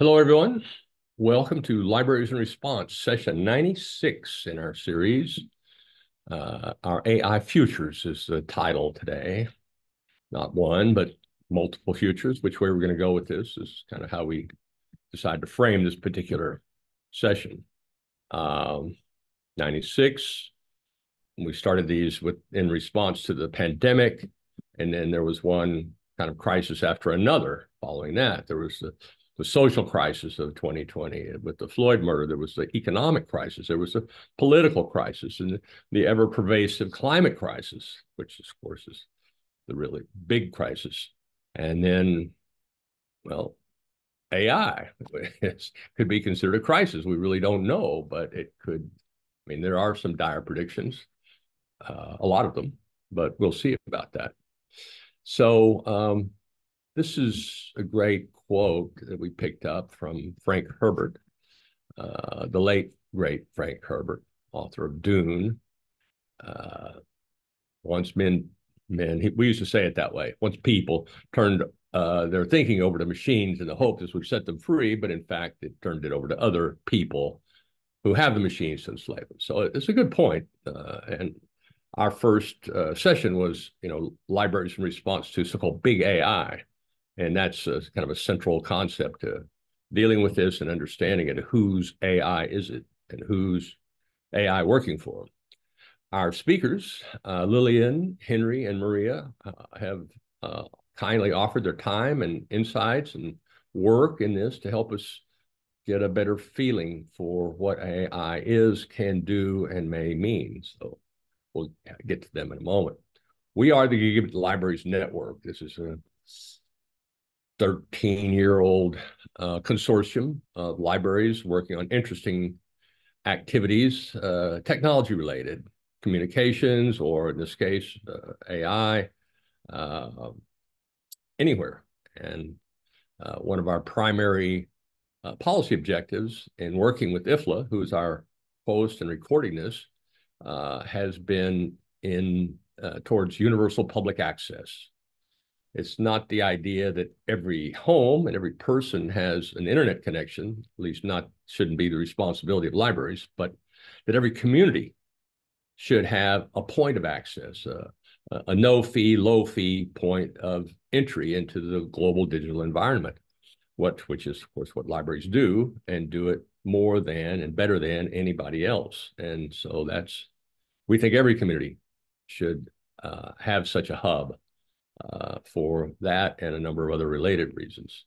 Hello, everyone. Welcome to Libraries in Response, session 96 in our series. Uh, our AI Futures is the title today. Not one, but multiple futures. Which way we're going to go with this is kind of how we decide to frame this particular session. Um, 96, we started these with in response to the pandemic, and then there was one kind of crisis after another following that. There was the the social crisis of 2020 with the Floyd murder. There was the economic crisis. There was the political crisis and the, the ever pervasive climate crisis, which of course is the really big crisis. And then, well, AI could be considered a crisis. We really don't know, but it could. I mean, there are some dire predictions, uh, a lot of them, but we'll see about that. So um, this is a great quote that we picked up from Frank Herbert, uh, the late great Frank Herbert, author of Dune. Uh, once men, men, we used to say it that way. Once people turned uh, their thinking over to machines in the hope this would set them free, but in fact, it turned it over to other people who have the machines to enslave them. So it's a good point. Uh, and our first uh, session was, you know, libraries in response to so-called big AI and that's a, kind of a central concept to dealing with this and understanding it. Whose AI is it and who's AI working for? Our speakers, uh, Lillian, Henry, and Maria, uh, have uh, kindly offered their time and insights and work in this to help us get a better feeling for what AI is, can do, and may mean. So we'll get to them in a moment. We are the Gigabit Libraries Network. This is a 13-year-old uh, consortium of libraries working on interesting activities, uh, technology-related, communications, or in this case, uh, AI, uh, anywhere. And uh, one of our primary uh, policy objectives in working with IFLA, who is our host and recording this, has been in towards universal public access. It's not the idea that every home and every person has an internet connection, at least not shouldn't be the responsibility of libraries, but that every community should have a point of access, a no fee, low fee point of entry into the global digital environment, what, which is, of course, what libraries do and do it more than and better than anybody else. And so that's, we think every community should uh, have such a hub uh, for that and a number of other related reasons.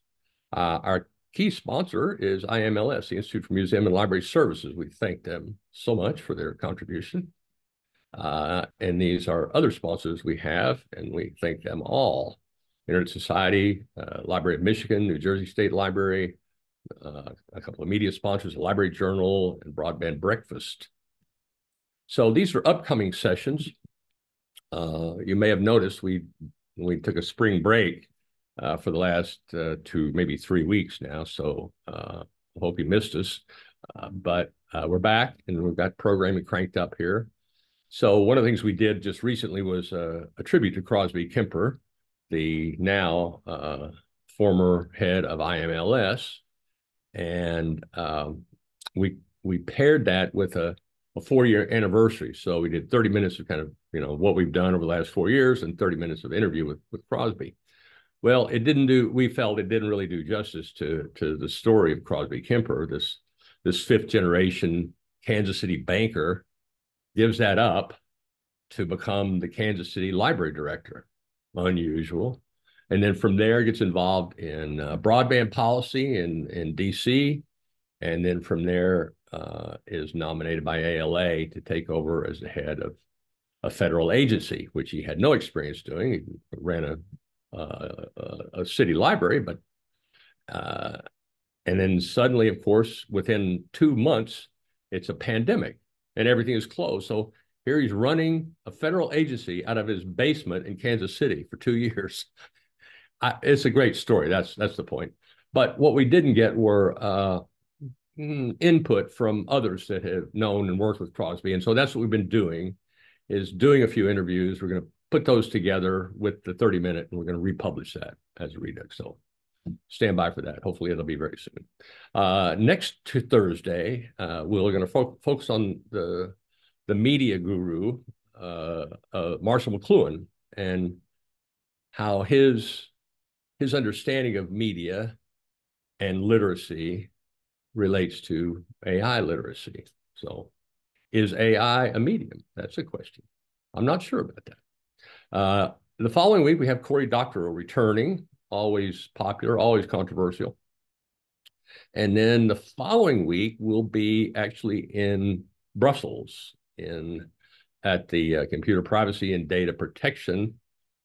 Uh, our key sponsor is IMLS, the Institute for Museum and Library Services. We thank them so much for their contribution. Uh, and these are other sponsors we have, and we thank them all. Internet Society, uh, Library of Michigan, New Jersey State Library, uh, a couple of media sponsors, Library Journal, and Broadband Breakfast. So these are upcoming sessions. Uh, you may have noticed we we took a spring break uh, for the last uh, two, maybe three weeks now. So uh, hope you missed us. Uh, but uh, we're back and we've got programming cranked up here. So one of the things we did just recently was uh, a tribute to Crosby Kemper, the now former head of IMLS. And um, we we paired that with a a four year anniversary. So we did 30 minutes of kind of, you know, what we've done over the last four years and 30 minutes of interview with, with Crosby. Well, it didn't do, we felt it didn't really do justice to, to the story of Crosby Kemper, this, this fifth generation Kansas City banker gives that up to become the Kansas City library director. Unusual. And then from there gets involved in uh, broadband policy in, in DC. And then from there uh, is nominated by ALA to take over as the head of a federal agency, which he had no experience doing. He ran a uh, a city library, but uh, and then suddenly, of course, within two months, it's a pandemic and everything is closed. So here he's running a federal agency out of his basement in Kansas City for two years. I, it's a great story. That's that's the point. But what we didn't get were uh, input from others that have known and worked with Crosby. And so that's what we've been doing is doing a few interviews. We're going to put those together with the 30 minute and we're going to republish that as a Redux. So stand by for that. Hopefully, it'll be very soon. Uh, next to Thursday, uh, we're going to fo focus on the the media guru, uh, uh, Marshall McLuhan, and how his his understanding of media and literacy relates to AI literacy. So, is AI a medium? That's a question. I'm not sure about that. Uh, the following week, we have Cory Doctorow returning, always popular, always controversial. And then the following week, we'll be actually in Brussels in at the uh, Computer Privacy and Data Protection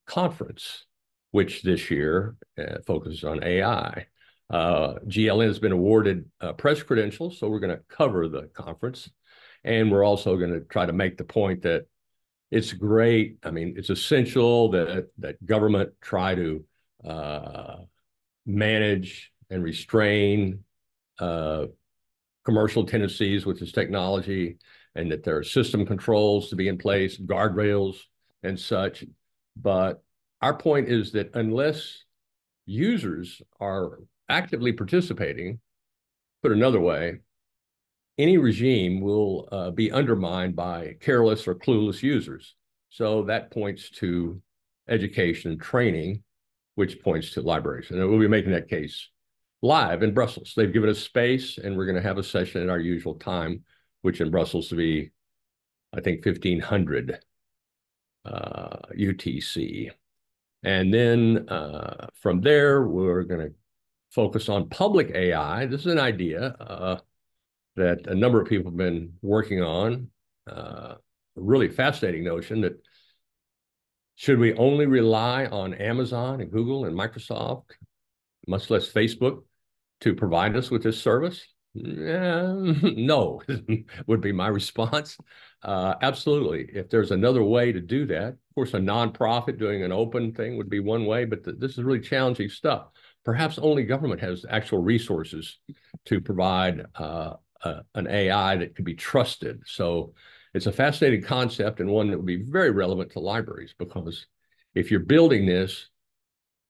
Conference, which this year uh, focuses on AI. Uh, GLN has been awarded uh, press credentials, so we're going to cover the conference. And we're also going to try to make the point that it's great. I mean, it's essential that that government try to uh, manage and restrain uh, commercial tendencies with this technology, and that there are system controls to be in place, guardrails and such. But our point is that unless users are actively participating, put another way, any regime will uh, be undermined by careless or clueless users. So that points to education and training, which points to libraries. And we'll be making that case live in Brussels. They've given us space, and we're going to have a session at our usual time, which in Brussels will be, I think, 1500 uh, UTC. And then uh, from there, we're going to focus on public AI. This is an idea. Uh, that a number of people have been working on. Uh, a really fascinating notion that should we only rely on Amazon and Google and Microsoft, much less Facebook, to provide us with this service? no, would be my response. Uh, absolutely. If there's another way to do that, of course, a nonprofit doing an open thing would be one way, but th this is really challenging stuff. Perhaps only government has actual resources to provide uh, uh, an AI that could be trusted. So it's a fascinating concept and one that would be very relevant to libraries because if you're building this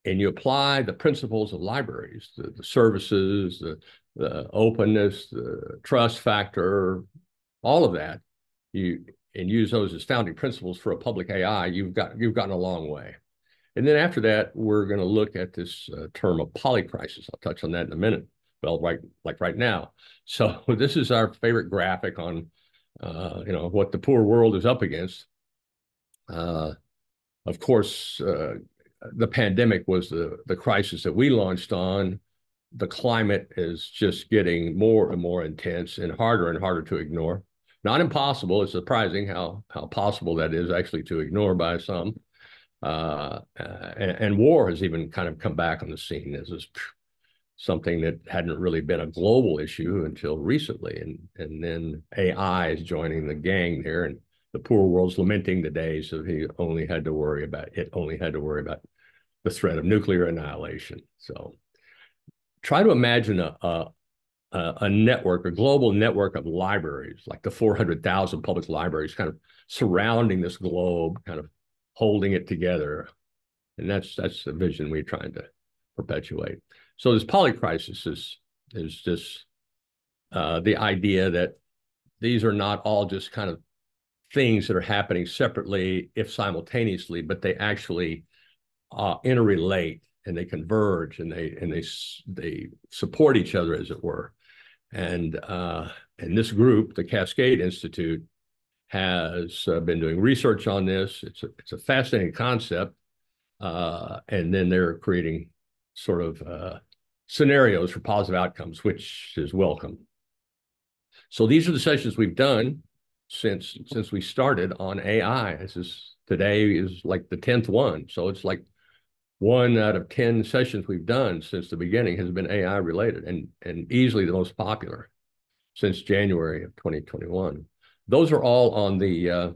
and you apply the principles of libraries, the, the services, the, the openness, the trust factor, all of that, you and use those as founding principles for a public AI, you've got you've gotten a long way. And then after that, we're going to look at this uh, term of polycrisis. I'll touch on that in a minute well, right, like right now. So this is our favorite graphic on, uh, you know, what the poor world is up against. Uh, of course, uh, the pandemic was the the crisis that we launched on. The climate is just getting more and more intense and harder and harder to ignore. Not impossible. It's surprising how how possible that is actually to ignore by some. Uh, and, and, war has even kind of come back on the scene as this something that hadn't really been a global issue until recently. And, and then AI is joining the gang there, and the poor world's lamenting the days of he only had to worry about it, only had to worry about the threat of nuclear annihilation. So try to imagine a, a, a network, a global network of libraries, like the 400,000 public libraries kind of surrounding this globe, kind of holding it together. And that's that's the vision we're trying to perpetuate. So this polycrisis is is just uh, the idea that these are not all just kind of things that are happening separately, if simultaneously, but they actually uh, interrelate and they converge and they and they they support each other, as it were. And uh, and this group, the Cascade Institute, has uh, been doing research on this. It's a, it's a fascinating concept, uh, and then they're creating sort of uh, scenarios for positive outcomes, which is welcome. So these are the sessions we've done since since we started on AI. This is today is like the 10th one. So it's like one out of 10 sessions we've done since the beginning has been AI related and, and easily the most popular since January of 2021. Those are all on the uh,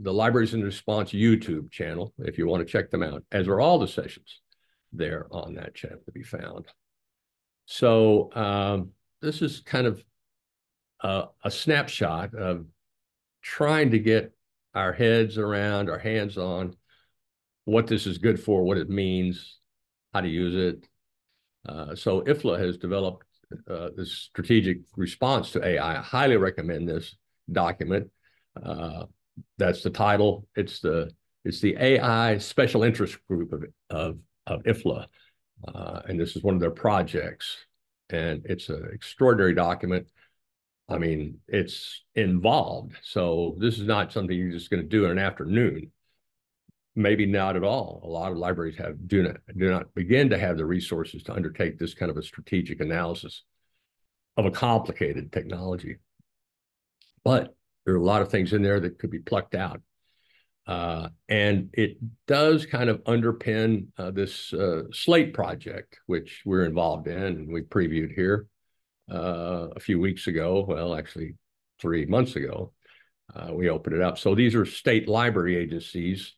the Libraries in Response YouTube channel if you want to check them out, as are all the sessions there on that channel to be found. So um, this is kind of a, a snapshot of trying to get our heads around, our hands on what this is good for, what it means, how to use it. Uh, so IFLA has developed uh, this strategic response to AI. I highly recommend this document. Uh, that's the title. It's the it's the AI Special Interest Group of of, of IFLA, uh, and this is one of their projects. And it's an extraordinary document. I mean, it's involved. So this is not something you're just going to do in an afternoon. Maybe not at all. A lot of libraries have do not do not begin to have the resources to undertake this kind of a strategic analysis of a complicated technology. But there are a lot of things in there that could be plucked out. Uh, and it does kind of underpin uh, this uh, SLATE project, which we're involved in and we previewed here uh, a few weeks ago. Well, actually, three months ago, uh, we opened it up. So these are state library agencies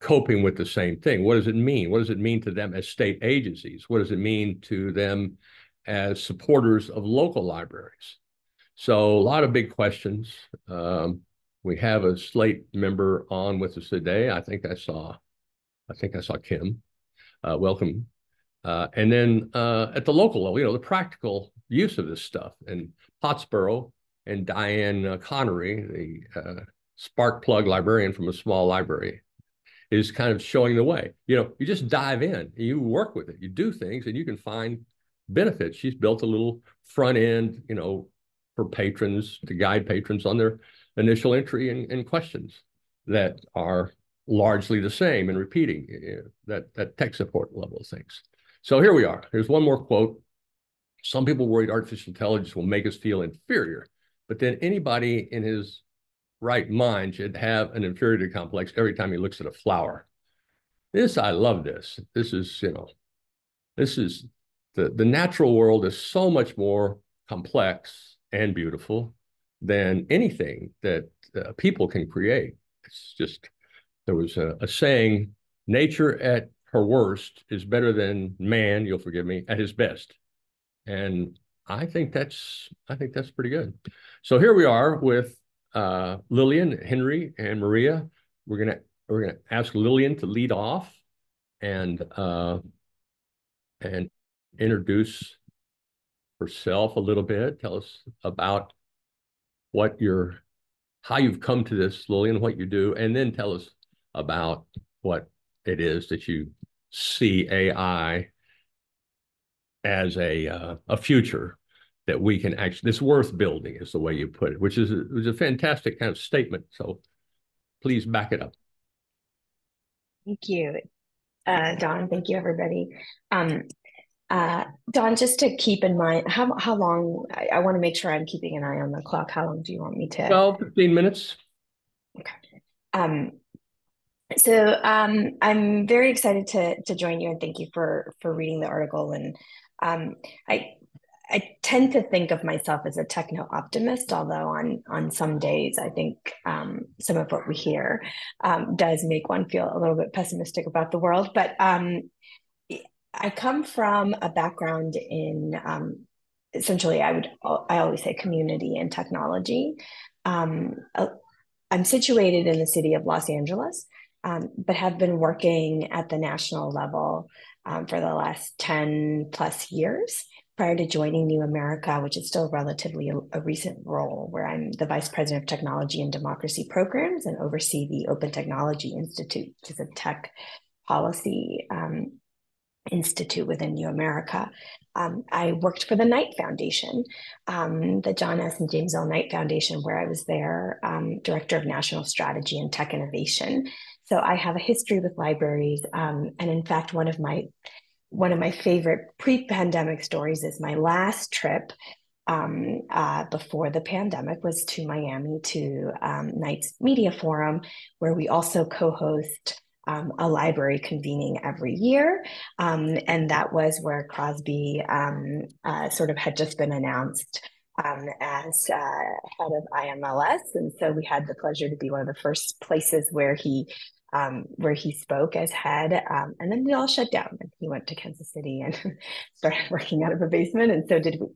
coping with the same thing. What does it mean? What does it mean to them as state agencies? What does it mean to them as supporters of local libraries? So a lot of big questions. Um, we have a slate member on with us today. I think I saw, I think I saw Kim. Uh, welcome. Uh, and then uh, at the local level, you know, the practical use of this stuff. And Pottsboro and Dianne uh, Connery, the uh, spark plug librarian from a small library, is kind of showing the way. You know, you just dive in, you work with it, you do things, and you can find benefits. She's built a little front end, you know, for patrons to guide patrons on their initial entry and, and questions that are largely the same and repeating uh, that, that tech support level of things. So here we are. Here's one more quote. Some people worried artificial intelligence will make us feel inferior, but then anybody in his right mind should have an inferiority complex every time he looks at a flower. This, I love this. This is, you know, this is the, the natural world is so much more complex and beautiful than anything that uh, people can create. It's just, there was a, a saying, nature at her worst is better than man, you'll forgive me, at his best. And I think that's, I think that's pretty good. So here we are with uh, Lillian, Henry, and Maria. We're gonna we're gonna ask Lillian to lead off and uh, and introduce herself a little bit. Tell us about what your how you've come to this, Lillian, what you do, and then tell us about what it is that you see AI as a uh, a future that we can actually it's worth building is the way you put it, which is a, was a fantastic kind of statement. So please back it up. Thank you, uh, Don. Thank you, everybody. Um, uh, Don, just to keep in mind, how how long? I, I want to make sure I'm keeping an eye on the clock. How long do you want me to? 12, 15 minutes. Okay. Um, so um, I'm very excited to to join you and thank you for for reading the article. And um, I I tend to think of myself as a techno optimist, although on on some days I think um, some of what we hear um, does make one feel a little bit pessimistic about the world. But um, I come from a background in um, essentially, I would I always say community and technology. Um, uh, I'm situated in the city of Los Angeles, um, but have been working at the national level um, for the last 10 plus years prior to joining New America, which is still relatively a, a, recent role, where I'm the Vice President of Technology and Democracy Programs and oversee the Open Technology Institute, which is a tech policy um, institute within New America. Um, I worked for the Knight Foundation, um, the John S. and James L. Knight Foundation, where I was their um, Director of National Strategy and Tech Innovation. So I have a history with libraries, um, and in fact, one of my one of my favorite pre-pandemic stories is my last trip um, uh, before the pandemic was to Miami to um, Knight's Media Forum, where we also co-host um, a library convening every year. Um, and that was where Crosby um, uh, sort of had just been announced um, as uh, head of IMLS. And so we had the pleasure to be one of the first places where he um, where he spoke as head. Um, and then it all shut down. And he went to Kansas City and started working out of a basement. And so did we.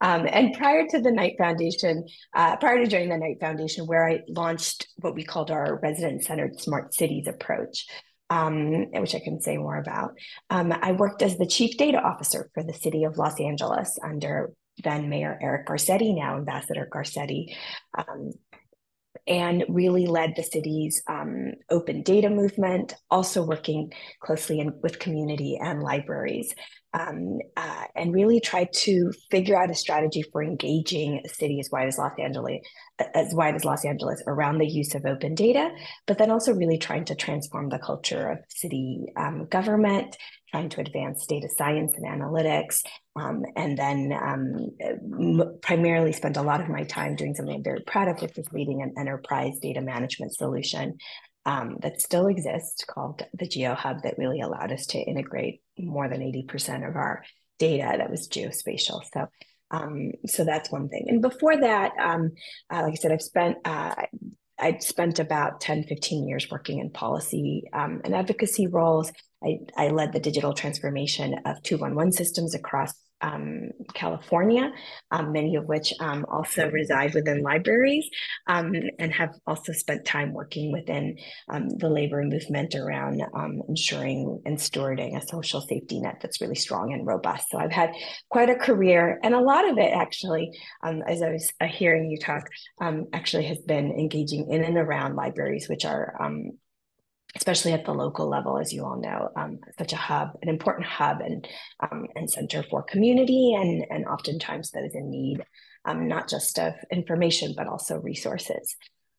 Um, and prior to the Knight Foundation, uh, prior to joining the Knight Foundation, where I launched what we called our resident centered smart cities approach, um, which I can say more about. Um, I worked as the chief data officer for the city of Los Angeles under then Mayor Eric Garcetti, now Ambassador Garcetti. And really led the city's um, open data movement, also working closely in, with community and libraries, um, uh, and really tried to figure out a strategy for engaging a city as wide as Los Angeles, as wide as Los Angeles, around the use of open data, but then also really trying to transform the culture of city um, government, trying to advance data science and analytics, um, and then um, primarily spent a lot of my time doing something I'm very proud of, which is leading an enterprise data management solution um, that still exists called the GeoHub that really allowed us to integrate more than 80% of our data that was geospatial. So um, so that's one thing. And before that, um, uh, like I said, I've spent uh, I'd spent about 10, 15 years working in policy um, and advocacy roles. I, I led the digital transformation of 211 systems across um, California, um, many of which um, also reside within libraries, um, and have also spent time working within um, the labor movement around um, ensuring and stewarding a social safety net that's really strong and robust. So I've had quite a career, and a lot of it actually, as I was uh, hearing you talk, actually has been engaging in and around libraries, which are especially at the local level, as you all know, um, such a hub, an important hub and um, and center for community, and and oftentimes those in need, um, not just of information but also resources.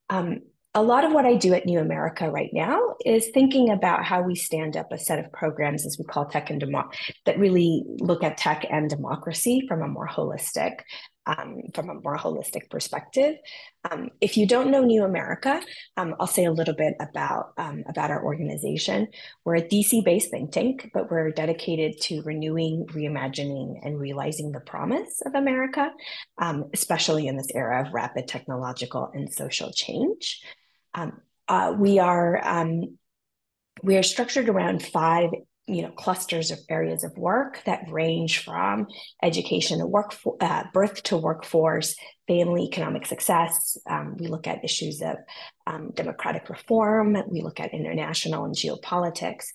Um, a lot of what I do at New America right now is thinking about how we stand up a set of programs, as we call Tech and Demo, that really look at tech and democracy from a more holistic um, from a more holistic perspective. Um, if you don't know New America, um, I'll say a little bit about, um, about our organization. We're a DC-based think tank, but we're dedicated to renewing, reimagining, and realizing the promise of America, um, especially in this era of rapid technological and social change. Um, uh, we are we are structured around five you know clusters of areas of work that range from education to work uh, birth to workforce family economic success. Um, we look at issues of um, democratic reform. We look at international and geopolitics.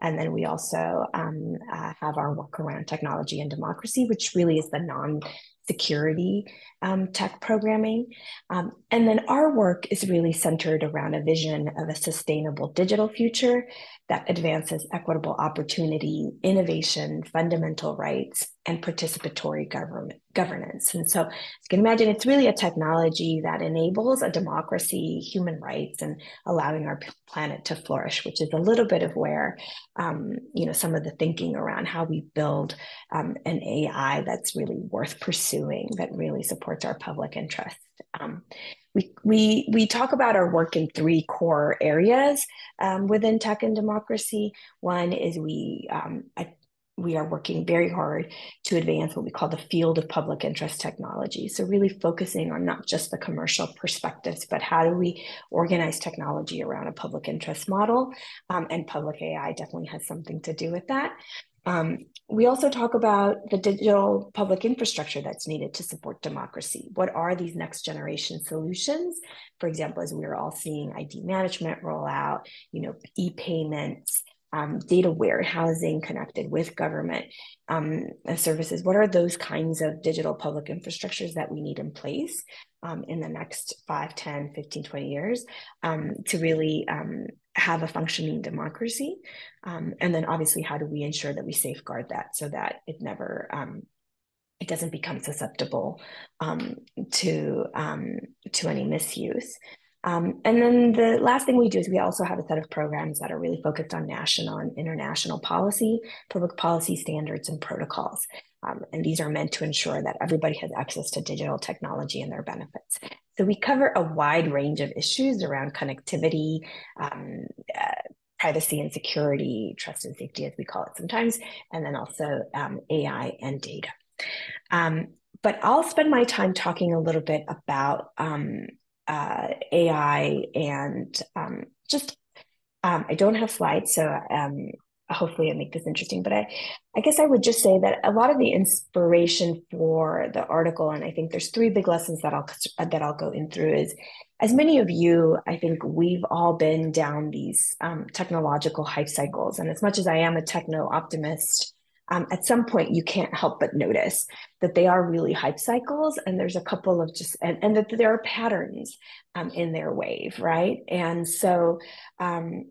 And then we also um, uh, have our work around technology and democracy which really is the non security um, tech programming. Um, and then our work is really centered around a vision of a sustainable digital future that advances equitable opportunity, innovation, fundamental rights, and participatory government governance. And so you can imagine it's really a technology that enables a democracy, human rights, and allowing our planet to flourish, which is a little bit of where um, you know some of the thinking around how we build um, an AI that's really worth pursuing, that really supports our public interest. Um, we, we, we talk about our work in three core areas um, within tech and democracy. One is we, um, we are working very hard to advance what we call the field of public interest technology. So, really focusing on not just the commercial perspectives, but how do we organize technology around a public interest model? Um, and public AI definitely has something to do with that. Um, we also talk about the digital public infrastructure that's needed to support democracy. What are these next generation solutions? For example, as we're all seeing ID management roll out, you know, e-payments, um, data warehousing connected with government um, services. What are those kinds of digital public infrastructures that we need in place um, in the next 5, 10, 15, 20 years um, to really um, have a functioning democracy? Um, and then obviously, how do we ensure that we safeguard that so that it never it doesn't become susceptible to to any misuse. Um, and then the last thing we do is we also have a set of programs that are really focused on national and international policy, public policy standards, and protocols. Um, and these are meant to ensure that everybody has access to digital technology and their benefits. So we cover a wide range of issues around connectivity, um, uh, privacy and security, trust and safety, as we call it sometimes, and then also um, AI and data. Um, but I'll spend my time talking a little bit about um, uh, AI and um, just um, I don't have slides, so um, hopefully I make this interesting. But I, I guess I would just say that a lot of the inspiration for the article, and I think there's three big lessons that I'll that I'll go in through is, as many of you, I think we've all been down these um, technological hype cycles, and as much as I am a techno optimist. Um, at some point you can't help but notice that they are really hype cycles and there's a couple of just and, and that there are patterns um, in their wave right? And so um,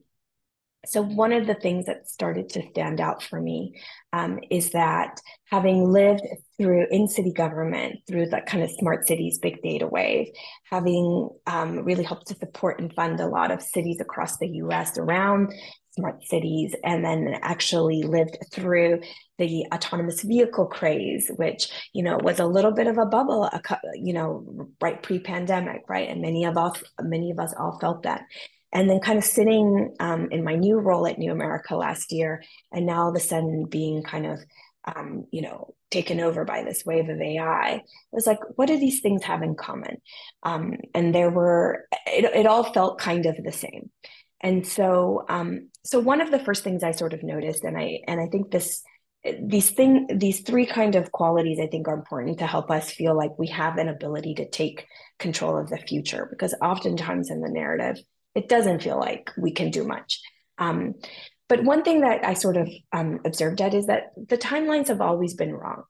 so one of the things that started to stand out for me um, is that having lived through in city government through that kind of smart cities big data wave having um, really helped to support and fund a lot of cities across the us around smart cities and then actually lived through the autonomous vehicle craze which you know was a little bit of a bubble you know right pre-pandemic right and many of us many of us all felt that and then kind of sitting um, in my new role at New America last year, and now all of a sudden being kind of, um, you know, taken over by this wave of AI. It was like, what do these things have in common? Um, and there were, it, it all felt kind of the same. And so, um, so one of the first things I sort of noticed, and I, and I think this, these thing, these three kind of qualities, I think, are important to help us feel like we have an ability to take control of the future. Because oftentimes in the narrative, it doesn't feel like we can do much. Um, but one thing that I sort of um, observed at is that the timelines have always been wrong.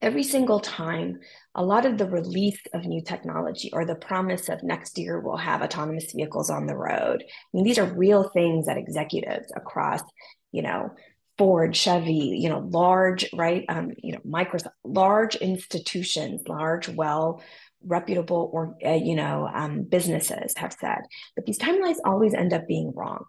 Every single time, a lot of the release of new technology or the promise of next year we'll have autonomous vehicles on the road. I mean, these are real things that executives across, you know, Ford, Chevy, you know, large, right, um, you know, Microsoft, large institutions, large, well reputable or uh, you know um, businesses have said but these timelines always end up being wrong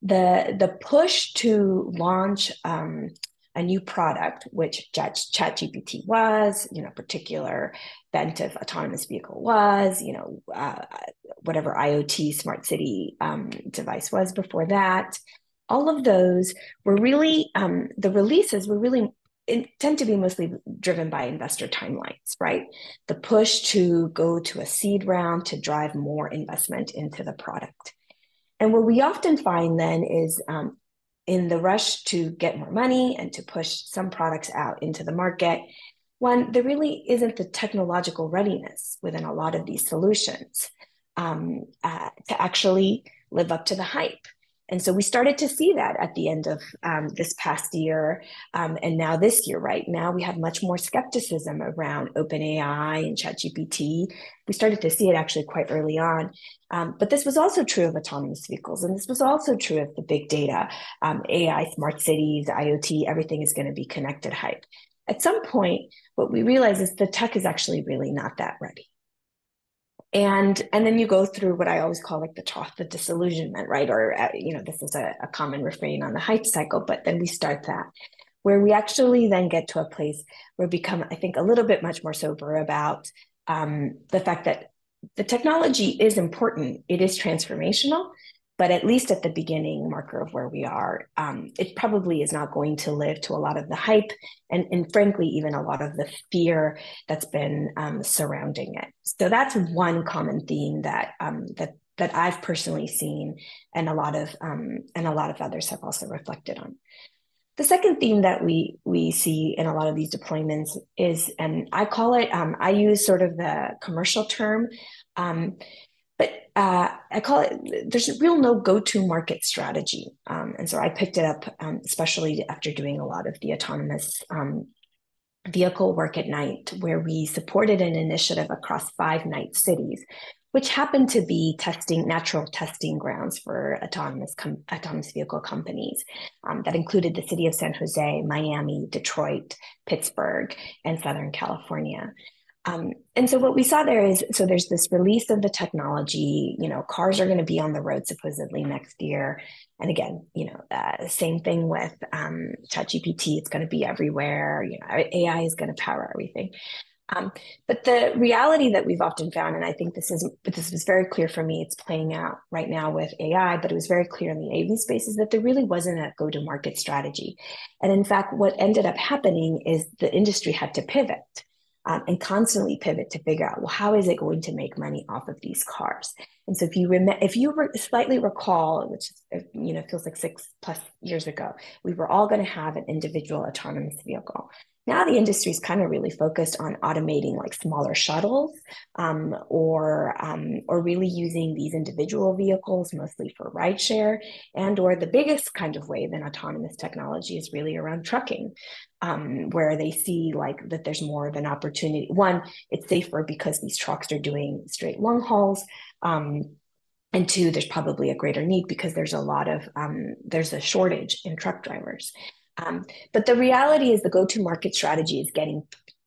the the push to launch um, a new product which chat, ChatGPT was you know particular bent of autonomous vehicle was you know uh, whatever iot smart city um, device was before that all of those were really um, the releases were really tend to be mostly driven by investor timelines, right? The push to go to a seed round to drive more investment into the product. And what we often find then is um, in the rush to get more money and to push some products out into the market, one, there really isn't the technological readiness within a lot of these solutions um, uh, to actually live up to the hype. And so we started to see that at the end of um, this past year. Um, and now this year, right now, we have much more skepticism around OpenAI and ChatGPT. We started to see it actually quite early on. Um, but this was also true of autonomous vehicles. And this was also true of the big data, um, AI, smart cities, IoT, everything is going to be connected hype. At some point, what we realize is the tech is actually really not that ready and and then you go through what i always call like the trough of disillusionment right? Or uh, you know this is a, a common refrain on the hype cycle but then we start that where we actually then get to a place where we become i think a little bit much more sober about um, the fact that the technology is important. It is transformational but at least at the beginning marker of where we are, um, it probably is not going to live to a lot of the hype and, and frankly, even a lot of the fear that's been um, surrounding it. So that's one common theme that um, that that I've personally seen, and a lot of um, and a lot of others have also reflected on. The second theme that we we see in a lot of these deployments is, and I call it, um, I use sort of the commercial term um, but uh, I call it there's a real no go-to market strategy, um, and so I picked it up, um, especially after doing a lot of the autonomous um, vehicle work at Knight, where we supported an initiative across five Knight cities, which happened to be testing natural testing grounds for autonomous com- autonomous vehicle companies. Um, that included the city of San Jose, Miami, Detroit, Pittsburgh, and Southern California. Um, and so what we saw there is so there's this release of the technology you know cars are going to be on the road supposedly next year. And again you know uh, same thing with um, ChatGPT. It's going to be everywhere. You know AI is going to power everything. Um, but the reality that we've often found and I think this is but this was very clear for me it's playing out right now with AI but it was very clear in the AV space is that there really wasn't a go to market strategy. And in fact what ended up happening is the industry had to pivot um, and constantly pivot to figure out well how is it going to make money off of these cars And so if you rem- if you re- slightly recall, which you know feels like six plus years ago, we were all going to have an individual autonomous vehicle. Now the industry is kind of really focused on automating like smaller shuttles, um, or um, or really using these individual vehicles mostly for rideshare, and or the biggest kind of way than autonomous technology is really around trucking, um, where they see like that there's more of an opportunity. One, it's safer because these trucks are doing straight long hauls. Um, and two, there's probably a greater need because there's a lot of um, there's a shortage in truck drivers. Um, but the reality is the go-to-market strategy is getting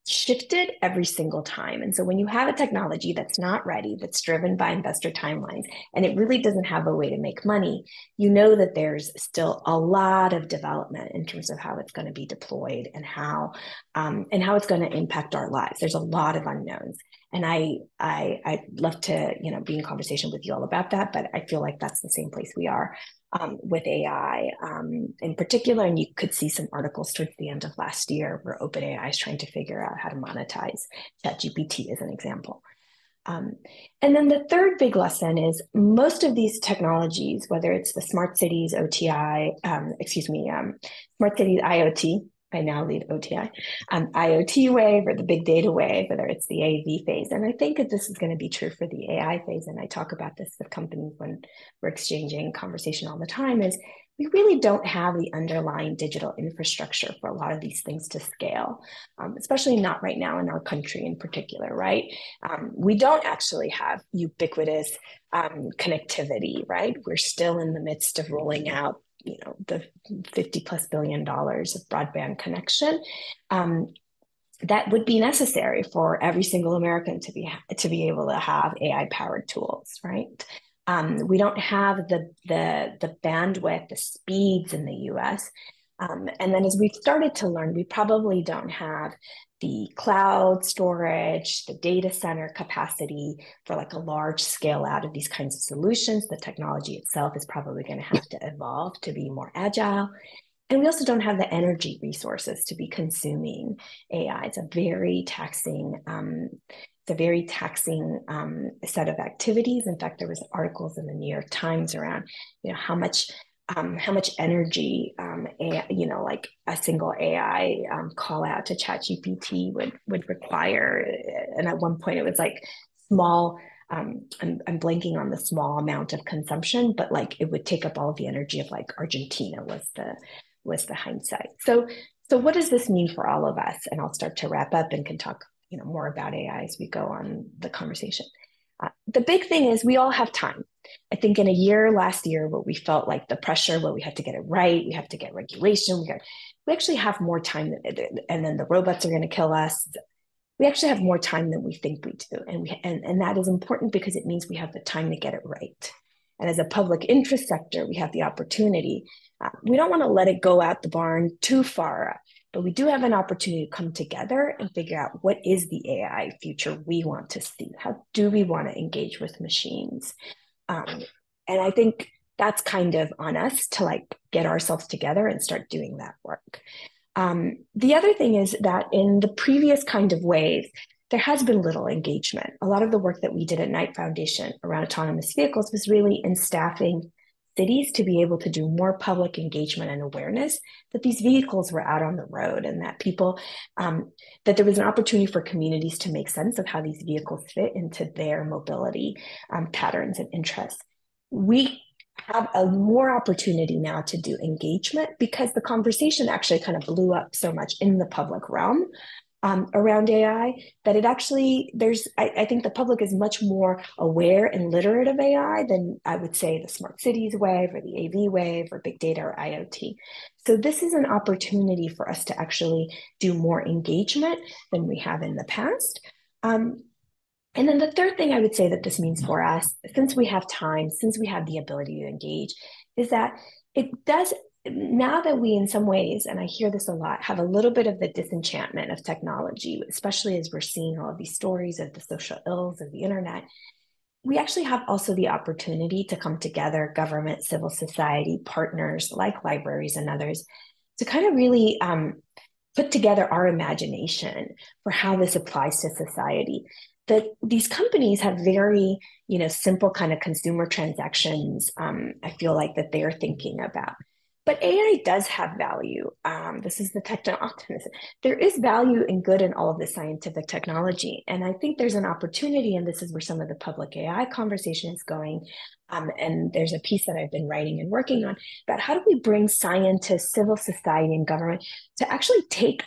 shifted every single time. And so when you have a technology that's not ready, that's driven by investor timelines, and it really doesn't have a way to make money, you know that there's still a lot of development in terms of how it's going to be deployed and how um, and how it's going to impact our lives. There's a lot of unknowns. And I I I love to, you know, be in conversation with you all about that, but I feel like that's the same place we are um, with AI um, in particular. And you could see some articles towards the end of last year where OpenAI is trying to figure out how to monetize ChatGPT as an example. Um, and then the third big lesson is most of these technologies, whether it's the smart cities OTI, um, excuse me, um, smart cities IoT, I now lead OTI, um, IoT wave or the big data wave, whether it's the AV phase. And I think that this is going to be true for the AI phase. And I talk about this with companies when we're exchanging conversation all the time is we really don't have the underlying digital infrastructure for a lot of these things to scale, um, especially not right now in our country in particular, right? Um, we don't actually have ubiquitous um, connectivity, right? We're still in the midst of rolling out you know the 50 plus billion dollars of broadband connection um, that would be necessary for every single American to be to be able to have AI powered tools, right? Um, we don't have the the the bandwidth, the speeds in the U.S. Um, and then as we've started to learn, we probably don't have the cloud storage, the data center capacity for like a large scale out of these kinds of solutions. The technology itself is probably going to have to evolve to be more agile. And we also don't have the energy resources to be consuming AI. It's a very taxing, um, it's a very taxing um, set of activities. In fact, there was articles in the New York Times around, you know, how much um, how much energy, um, AI, you know, like a single AI um, call out to ChatGPT would would require. And at one point, it was like small. Um, I'm, I'm blanking on the small amount of consumption, but like it would take up all of the energy of like Argentina was the was the hindsight. So so what does this mean for all of us? And I'll start to wrap up and can talk you know more about AI as we go on the conversation. Uh, the big thing is we all have time. I think in a year last year where we felt like the pressure where we had to get it right, we have to get regulation, we got we actually have more time than, and then the robots are going to kill us. We actually have more time than we think we do. And we and, and that is important because it means we have the time to get it right. And as a public interest sector, we have the opportunity. Uh, we don't want to let it go out the barn too far but we do have an opportunity to come together and figure out what is the AI future we want to see. How do we want to engage with machines? Um, and I think that's kind of on us to like get ourselves together and start doing that work. Um, the other thing is that in the previous kind of ways, there has been little engagement. A lot of the work that we did at Knight Foundation around autonomous vehicles was really in staffing cities to be able to do more public engagement and awareness that these vehicles were out on the road and that people um, that there was an opportunity for communities to make sense of how these vehicles fit into their mobility um, patterns and interests. We have a more opportunity now to do engagement because the conversation actually kind of blew up so much in the public realm um, around AI that it actually there's I, I, think the public is much more aware and literate of AI than I would say the smart cities wave or the AV wave or big data or IoT. So this is an opportunity for us to actually do more engagement than we have in the past. Um, and then the third thing I would say that this means for us, since we have time, since we have the ability to engage, is that it does now that we, in some ways, and I hear this a lot, have a little bit of the disenchantment of technology, especially as we're seeing all of these stories of the social ills of the internet, we actually have also the opportunity to come together, government, civil society, partners like libraries and others, to kind of really um, put together our imagination for how this applies to society. that these companies have very, you know, simple kind of consumer transactions. Um, I feel like that they're thinking about. But AI does have value. Um, this is the techno optimism. There is value and good in all of the scientific technology. And I think there's an opportunity, and this is where some of the public AI conversation is going. Um, and there's a piece that I've been writing and working on about how do we bring scientists, civil society, and government to actually take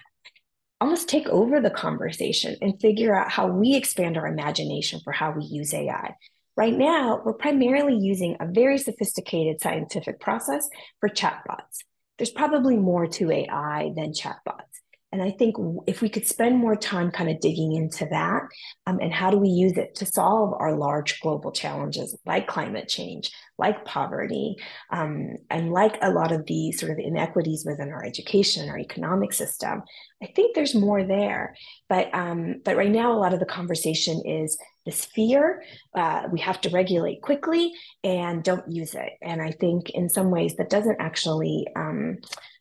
almost take over the conversation and figure out how we expand our imagination for how we use AI. Right now, we're primarily using a very sophisticated scientific process for chatbots. There's probably more to AI than chatbots. And I think if we could spend more time kind of digging into that um, and how do we use it to solve our large global challenges like climate change, like poverty, um, and like a lot of the sort of inequities within our education, our economic system, I think there's more there. But um, but right now, a lot of the conversation is this fear. Uh, we have to regulate quickly and don't use it. And I think in some ways that doesn't actually um,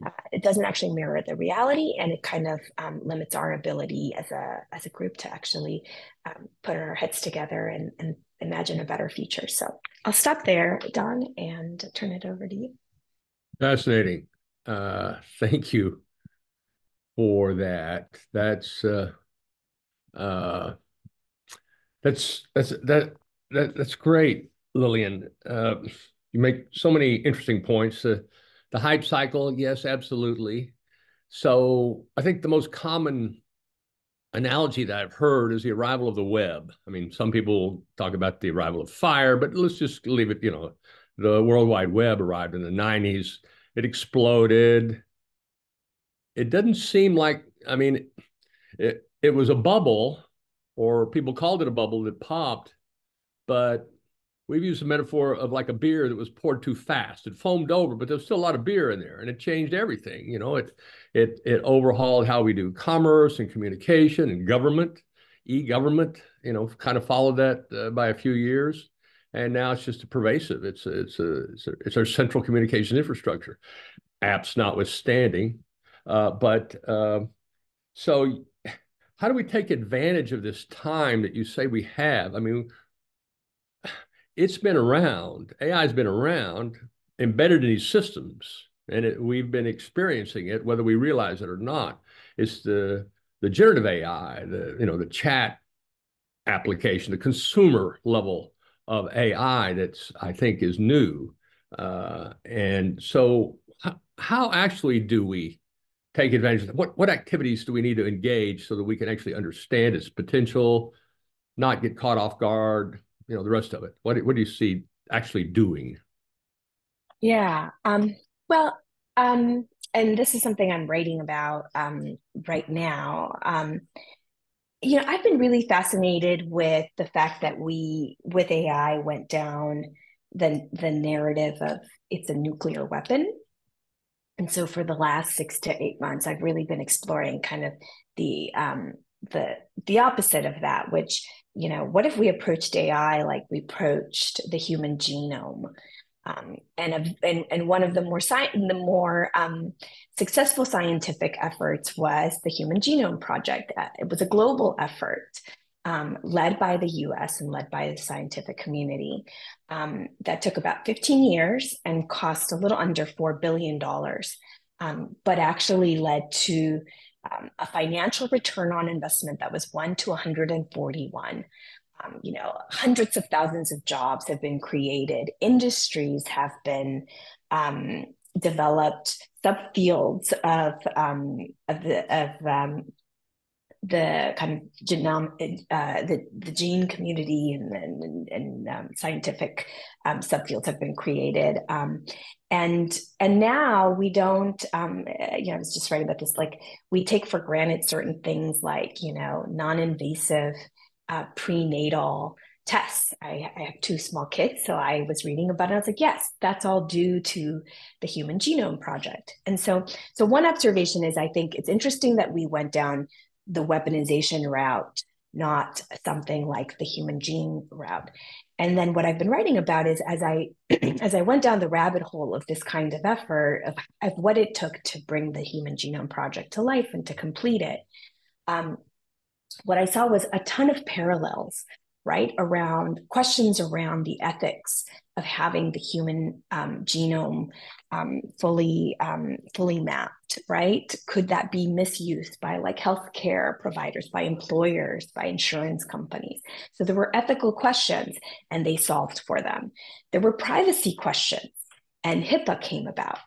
uh, it doesn't actually mirror the reality, and it kind of um, limits our ability as a as a group to actually um, put our heads together and, and imagine a better future. So I'll stop there, Don, and turn it over to you. Fascinating. Uh, thank you for that. That's uh, uh, that's that's that that that's great, Lillian. Uh, you make so many interesting points. Uh, the hype cycle, yes, absolutely. So I think the most common analogy that I've heard is the arrival of the web. I mean, some people talk about the arrival of fire, but let's just leave it. You know, the World Wide Web arrived in the '90s. It exploded. It doesn't seem like. I mean, it it was a bubble or people called it a bubble that popped, but we've used the metaphor of like a beer that was poured too fast. It foamed over, but there's still a lot of beer in there, and it changed everything. You know, it it it overhauled how we do commerce and communication and government, e-government. You know, kind of followed that uh, by a few years, and now it's just pervasive. It's it's a, it's, a, it's our central communication infrastructure, apps notwithstanding. Uh, but uh, so how do we take advantage of this time that you say we have? I mean, it's been around. AI has been around, embedded in these systems, and it, we've been experiencing it, whether we realize it or not. It's the the generative AI, the you know the chat application, the consumer level of AI that's I think is new, uh, and so how, how actually do we take advantage of that? What, what activities do we need to engage so that we can actually understand its potential, not get caught off guard, you know, the rest of it? What, what do you see actually doing? Yeah. Um, well, um, and this is something I'm writing about um, right now. Um, you know, I've been really fascinated with the fact that we, with AI, went down the the narrative of it's a nuclear weapon and so for the last six to eight months, I've really been exploring kind of the um, the the opposite of that, which you know, what if we approached AI like we approached the human genome? Um, and, and and one of the more sci- the more um, successful scientific efforts was the Human Genome Project. Uh, it was a global effort um, led by the US and led by the scientific community um, that took about 15 years and cost a little under $4 billion, um, but actually led to um, a financial return on investment that was 1 to 141. Um, you know, hundreds of thousands of jobs have been created. Industries have been um, developed subfields of of the of the kind of genome, uh, the the gene community and and, and um, scientific um, subfields have been created, um, and and now we don't. Um, you know, I was just writing about this. Like we take for granted certain things, like you know, non-invasive uh, prenatal tests. I, I, have two small kids, so I was reading about it. I was like, yes, that's all due to the Human Genome Project. And so, so one observation is, I think it's interesting that we went down the weaponization route, not something like the human gene route. And then what I've been writing about is as I as I went down the rabbit hole of this kind of effort of, of what it took to bring the Human Genome Project to life and to complete it, um, what I saw was a ton of parallels, right, around questions around the ethics of having the human um, genome um, fully um, fully mapped, right? Could that be misused by like healthcare providers, by employers, by insurance companies? So there were ethical questions, and they solved for them. There were privacy questions, and HIPAA came about.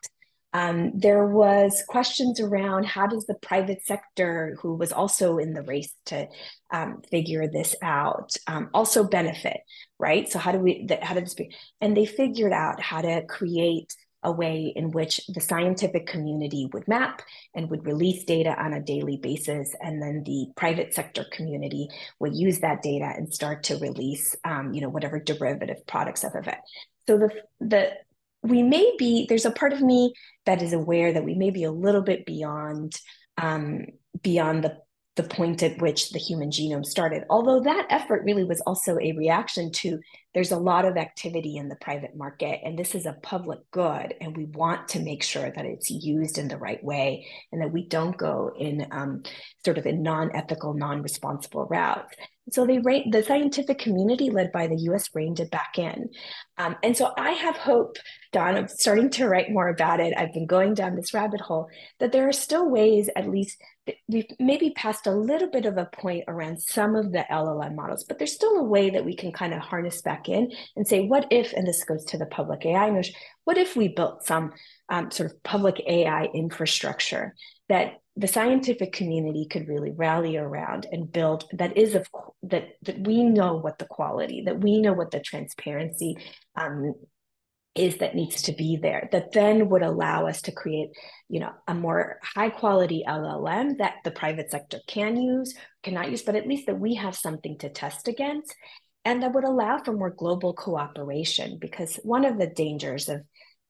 Um, there was questions around how does the private sector, who was also in the race to um, figure this out, um, also benefit, right? So how do we, how did this be? And they figured out how to create a way in which the scientific community would map and would release data on a daily basis, and then the private sector community would use that data and start to release, um, you know, whatever derivative products of it. So the the we may be there's a part of me that is aware that we may be a little bit beyond um, beyond the the point at which the human genome started. Although that effort really was also a reaction to there's a lot of activity in the private market, and this is a public good, and we want to make sure that it's used in the right way and that we don't go in um, sort of in non ethical, non responsible routes. So they the scientific community led by the U.S. reined it back in, um, and so I have hope, Don. I'm starting to write more about it. I've been going down this rabbit hole that there are still ways, at least we've maybe passed a little bit of a point around some of the LLM models, but there's still a way that we can kind of harness back in and say, what if? And this goes to the public AI notion. What if we built some um, sort of public AI infrastructure that the scientific community could really rally around and build that is of that that we know what the quality that we know what the transparency um, is that needs to be there that then would allow us to create you know a more high quality llm that the private sector can use cannot use but at least that we have something to test against and that would allow for more global cooperation because one of the dangers of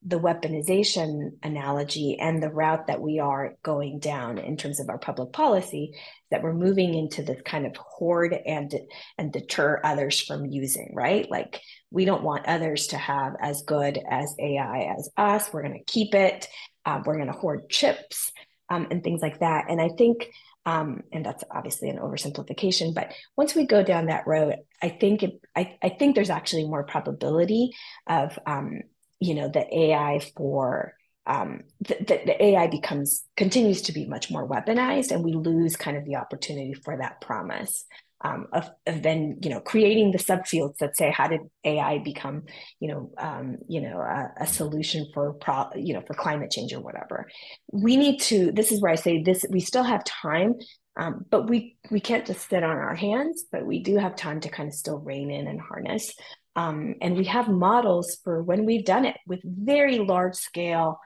the weaponization analogy and the route that we are going down in terms of our public policy that we're moving into this kind of hoard and and deter others from using right? Like we don't want others to have as good as ai as us. We're going to keep it. Uh, we're going to hoard chips um, and things like that. And i think um, and that's obviously an oversimplification but once we go down that road i think it, I, I think there's actually more probability of um, you know the AI for um, the, the, AI becomes continues to be much more weaponized, and we lose kind of the opportunity for that promise um, of, of then you know creating the subfields that say how did AI become you know um, you know a, a, solution for pro, you know for climate change or whatever. We need to. This is where I say this. We still have time. Um, but we we can't just sit on our hands, but we do have time to kind of still rein in and harness um, and we have models for when we've done it with very large scale,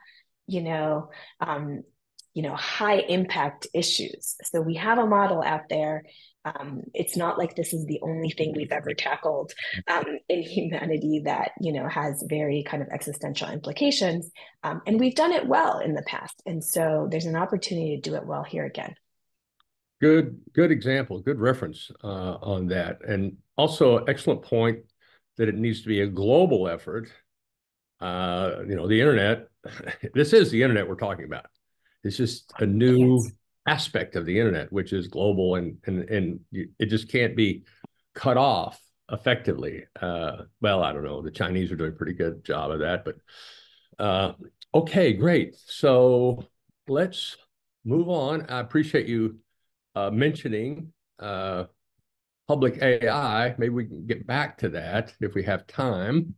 you know, um, you know, high impact issues. So we have a model out there. Um, it's not like this is the only thing we've ever tackled um, in humanity that you know has very kind of existential implications, um, and we've done it well in the past. And so there's an opportunity to do it well here again. Good, good example, good reference uh, on that, and also excellent point that it needs to be a global effort. Uh, you know, the internet, this is the internet we're talking about. It's just a new yes. aspect of the internet, which is global and and and it just can't be cut off effectively. Uh, well, I don't know. The Chinese are doing a pretty good job of that, but uh, okay, great. So let's move on. I appreciate you uh, mentioning uh, public AI. Maybe we can get back to that if we have time.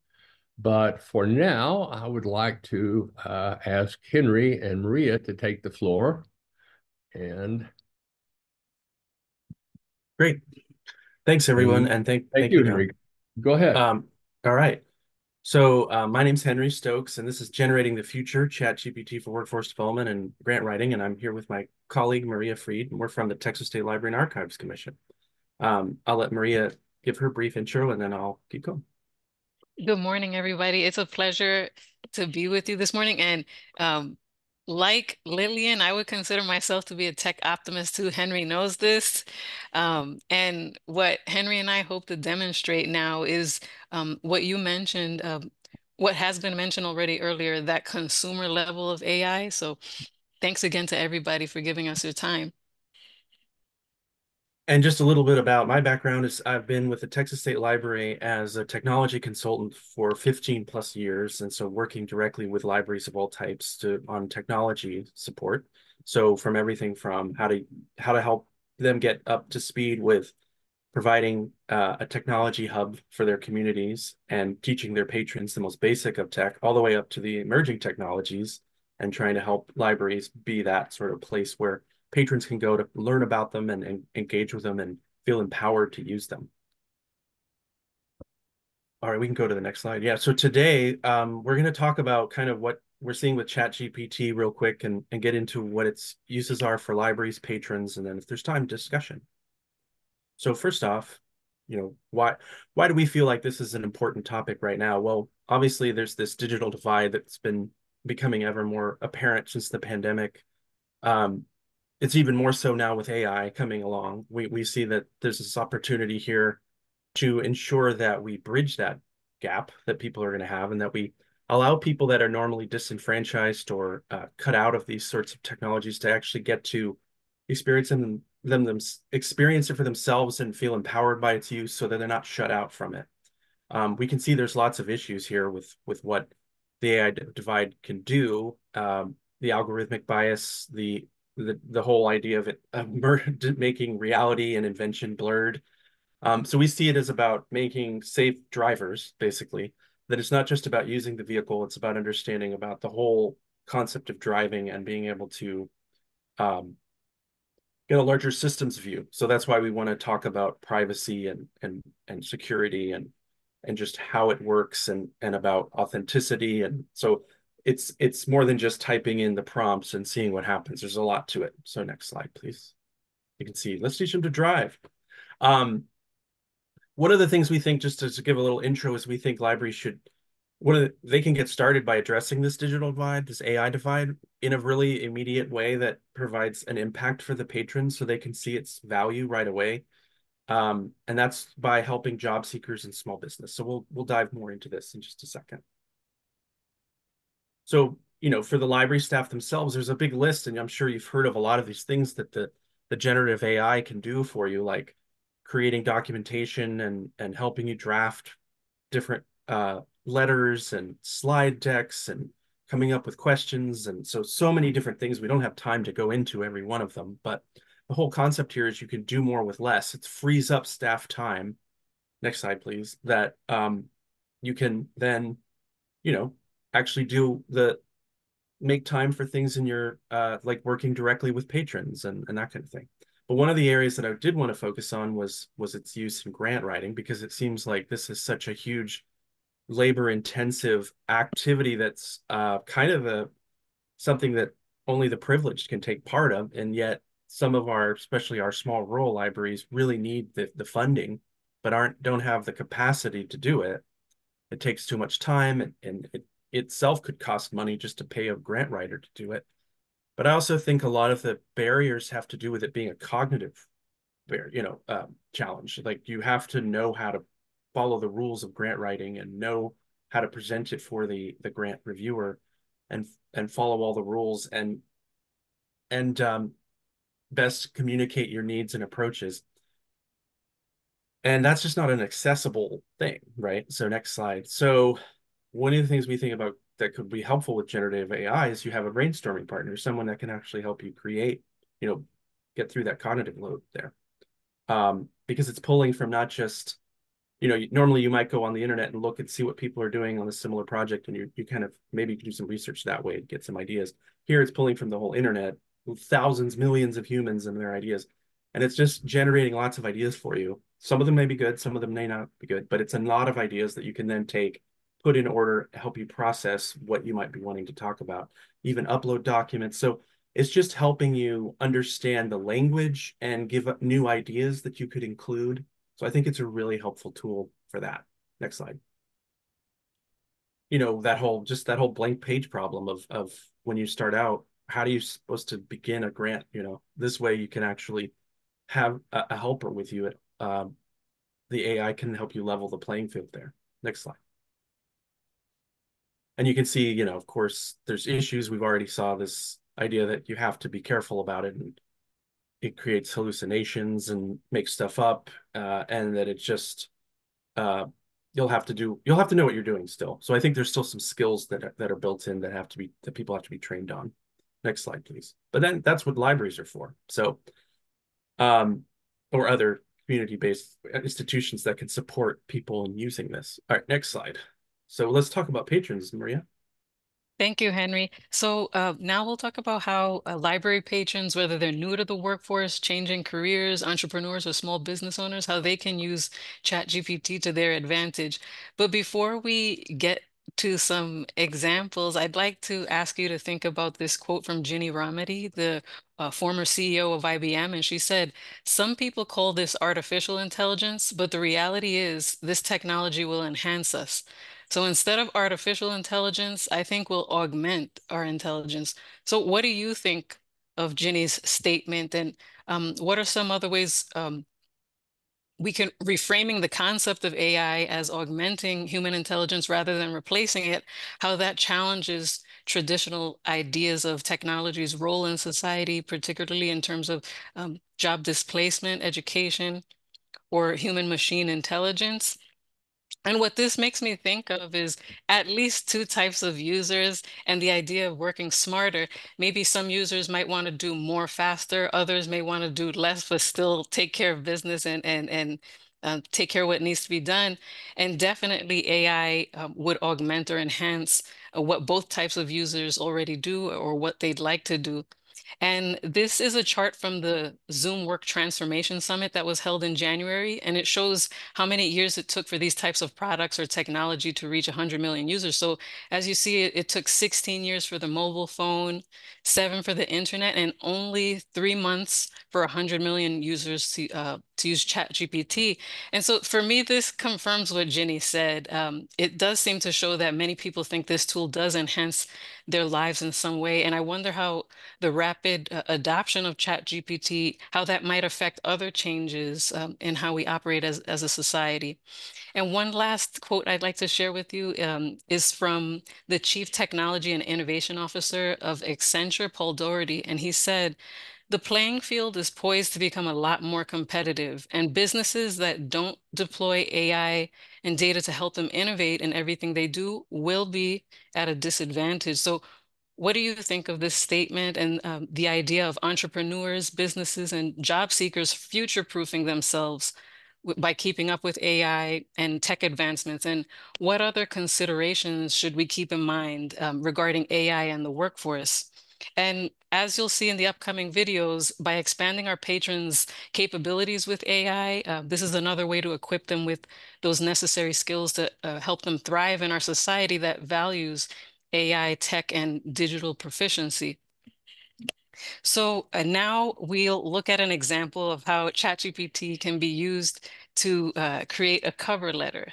But for now, I would like to uh, ask Henry and Maria to take the floor. And great. Thanks, everyone. And thank, thank, thank you, Henry. Go ahead. Um, all right. So uh, my name's Henry Stokes, and this is Generating the Future, ChatGPT for Workforce Development and Grant Writing. And I'm here with my colleague, Maria Freed, and we're from the Texas State Library and Archives Commission. Um, I'll let Maria give her brief intro and then I'll keep going. Good morning, everybody. It's a pleasure to be with you this morning. And um, like Lillian, I would consider myself to be a tech optimist too. Henry knows this. Um, and what Henry and I hope to demonstrate now is um, what you mentioned, uh, what has been mentioned already earlier, that consumer level of AI. So thanks again to everybody for giving us your time. And just a little bit about my background is I've been with the Texas State Library as a technology consultant for 15 plus years. And so working directly with libraries of all types to on technology support. So from everything from how to how to help them get up to speed with providing uh, a technology hub for their communities and teaching their patrons the most basic of tech, all the way up to the emerging technologies and trying to help libraries be that sort of place where patrons can go to learn about them and, and engage with them and feel empowered to use them. All right, we can go to the next slide. Yeah, so today um, we're going to talk about kind of what we're seeing with ChatGPT real quick and, and get into what its uses are for libraries, patrons, and then if there's time, discussion. So first off, you know, why why do we feel like this is an important topic right now? Well, obviously there's this digital divide that's been becoming ever more apparent since the pandemic. Um, it's even more so now with AI coming along. We we see that there's this opportunity here to ensure that we bridge that gap that people are going to have and that we allow people that are normally disenfranchised or uh, cut out of these sorts of technologies to actually get to experience them, them, them experience it for themselves and feel empowered by its use so that they're not shut out from it. Um, we can see there's lots of issues here with with what the AI divide can do, um, the algorithmic bias, the the the whole idea of it of making reality and invention blurred. Um, so we see it as about making safe drivers, basically. That it's not just about using the vehicle; it's about understanding about the whole concept of driving and being able to um, get a larger systems view. So that's why we want to talk about privacy and and and security and and just how it works and and about authenticity and so it's it's more than just typing in the prompts and seeing what happens. There's a lot to it. So next slide, please. You can see, let's teach them to drive. Um, one of the things we think, just to give a little intro, is we think libraries should, one of the, they can get started by addressing this digital divide, this AI divide, in a really immediate way that provides an impact for the patrons so they can see its value right away. Um, and that's by helping job seekers and small business. So we'll we'll dive more into this in just a second. So, you know, for the library staff themselves, there's a big list, and I'm sure you've heard of a lot of these things that the the generative AI can do for you, like creating documentation and and helping you draft different uh, letters and slide decks and coming up with questions and so so many different things. We don't have time to go into every one of them but the whole concept here is you can do more with less. It frees up staff time next slide please that um, you can then you know actually do the make time for things in your uh, like working directly with patrons and, and that kind of thing. But one of the areas that I did want to focus on was was its use in grant writing because it seems like this is such a huge labor intensive activity that's uh, kind of a something that only the privileged can take part of and yet some of our especially our small rural libraries really need the, the funding but aren't don't have the capacity to do it it takes too much time and, and it itself could cost money just to pay a grant writer to do it. But I also think a lot of the barriers have to do with it being a cognitive, you know, um, challenge. Like you have to know how to follow the rules of grant writing and know how to present it for the the grant reviewer, and and follow all the rules and and um, best communicate your needs and approaches. And that's just not an accessible thing, right? So next slide. So one of the things we think about that could be helpful with generative AI is you have a brainstorming partner, someone that can actually help you create, you know, get through that cognitive load there. Um, because it's pulling from not just, you know, normally you might go on the internet and look and see what people are doing on a similar project and you, you kind of maybe do some research that way and get some ideas. Here it's pulling from the whole internet, thousands, millions of humans and their ideas. And it's just generating lots of ideas for you. Some of them may be good, some of them may not be good, but it's a lot of ideas that you can then take put in order, help you process what you might be wanting to talk about, even upload documents. So it's just helping you understand the language and give up new ideas that you could include. So I think it's a really helpful tool for that. Next slide. You know, that whole, just that whole blank page problem of, of when you start out, how do you supposed to begin a grant? You know, this way you can actually have a, a helper with you. At, um, the AI can help you level the playing field there. Next slide and you can see, you know, of course, there's issues. We've already saw this idea that you have to be careful about it and it creates hallucinations and makes stuff up, uh, and that it just uh, you'll have to do you'll have to know what you're doing still. So I think there's still some skills that are, that are built in that have to be that people have to be trained on. Next slide, please. But then that's what libraries are for. So, um, or other community-based institutions that can support people in using this. All right, next slide. So let's talk about patrons, Maria. Thank you, Henry. So uh, now we'll talk about how uh, library patrons, whether they're new to the workforce, changing careers, entrepreneurs, or small business owners, how they can use ChatGPT to their advantage. But before we get to some examples, I'd like to ask you to think about this quote from Ginni Rometty, the uh, former CEO of IBM. And she said, Some people call this artificial intelligence, but the reality is this technology will enhance us. So instead of artificial intelligence, I think we'll augment our intelligence. So what do you think of Ginni's statement? And um, what are some other ways um, we can reframing the concept of AI as augmenting human intelligence rather than replacing it, how that challenges traditional ideas of technology's role in society, particularly in terms of um, job displacement, education, or human machine intelligence. And what this makes me think of is at least two types of users and the idea of working smarter. Maybe some users might want to do more faster, others may want to do less, but still take care of business and and and uh, take care of what needs to be done. And definitely AI um, would augment or enhance uh, what both types of users already do or what they'd like to do. And this is a chart from the Zoom Work Transformation Summit that was held in January. And it shows how many years it took for these types of products or technology to reach 100 million users. So as you see, it, it took 16 years for the mobile phone, seven for the internet, and only three months for 100 million users to, uh, to use ChatGPT. And so for me, this confirms what Ginni said. Um, it does seem to show that many people think this tool does enhance their lives in some way. And I wonder how the rapid uh, adoption of ChatGPT, how that might affect other changes um, in how we operate as, as a society. And one last quote I'd like to share with you um, is from the Chief Technology and Innovation Officer of Accenture, Paul Daugherty. And he said, the playing field is poised to become a lot more competitive, and businesses that don't deploy AI and data to help them innovate in everything they do will be at a disadvantage. So, what do you think of this statement and um, the idea of entrepreneurs, businesses, and job seekers future proofing themselves by keeping up with AI and tech advancements? And what other considerations should we keep in mind um, regarding AI and the workforce? And as you'll see in the upcoming videos, by expanding our patrons' capabilities with AI, uh, this is another way to equip them with those necessary skills to uh, help them thrive in our society that values AI, tech, and digital proficiency. So uh, now we'll look at an example of how ChatGPT can be used to uh, create a cover letter.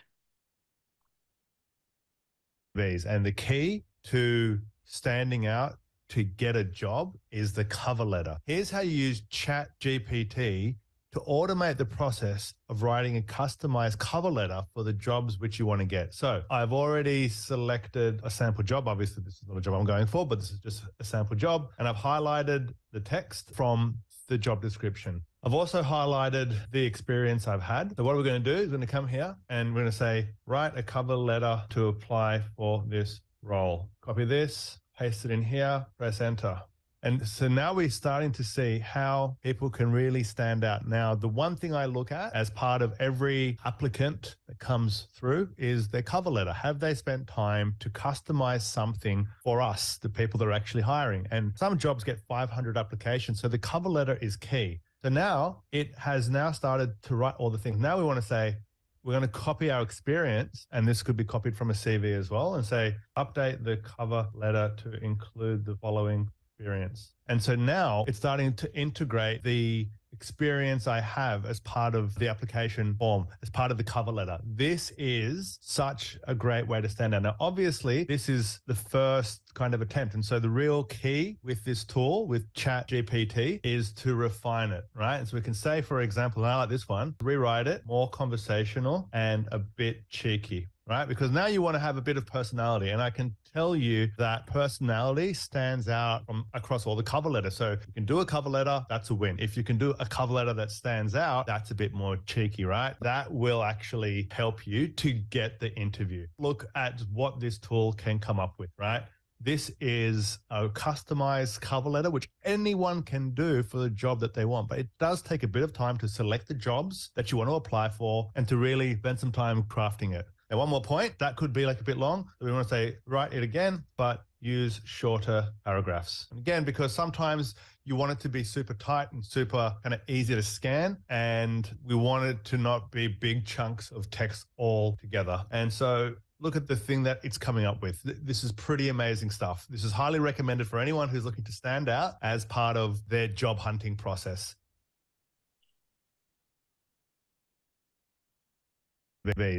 These And the key to standing out to get a job is the cover letter. Here's how you use Chat GPT to automate the process of writing a customized cover letter for the jobs which you want to get. So I've already selected a sample job. Obviously, this is not a job I'm going for, but this is just a sample job. And I've highlighted the text from the job description. I've also highlighted the experience I've had. So what we're going to do is we're going to come here and we're going to say, write a cover letter to apply for this role. Copy this, paste it in here, press enter. And so now we're starting to see how people can really stand out. Now, the one thing I look at as part of every applicant that comes through is their cover letter. Have they spent time to customize something for us, the people that are actually hiring? And some jobs get 500 applications. So the cover letter is key. So now it has now started to write all the things. Now we want to say, we're going to copy our experience, and this could be copied from a CV as well, and say, update the cover letter to include the following experience. And so now it's starting to integrate the experience I have as part of the application form, as part of the cover letter. This is such a great way to stand out. Now, obviously, this is the first kind of attempt. And so the real key with this tool, with ChatGPT, is to refine it, right? And so we can say, for example, now like this one, rewrite it more conversational and a bit cheeky. Right? Because now you want to have a bit of personality. And I can tell you that personality stands out from across all the cover letters. So you can do a cover letter, that's a win. If you can do a cover letter that stands out, that's a bit more cheeky, right? That will actually help you to get the interview. Look at what this tool can come up with, right? This is a customized cover letter, which anyone can do for the job that they want. But it does take a bit of time to select the jobs that you want to apply for and to really spend some time crafting it. And one more point that could be like a bit long. We want to say, write it again, but use shorter paragraphs. And again, because sometimes you want it to be super tight and super kind of easy to scan. And we want it to not be big chunks of text all together. And so look at the thing that it's coming up with. This is pretty amazing stuff. This is highly recommended for anyone who's looking to stand out as part of their job hunting process.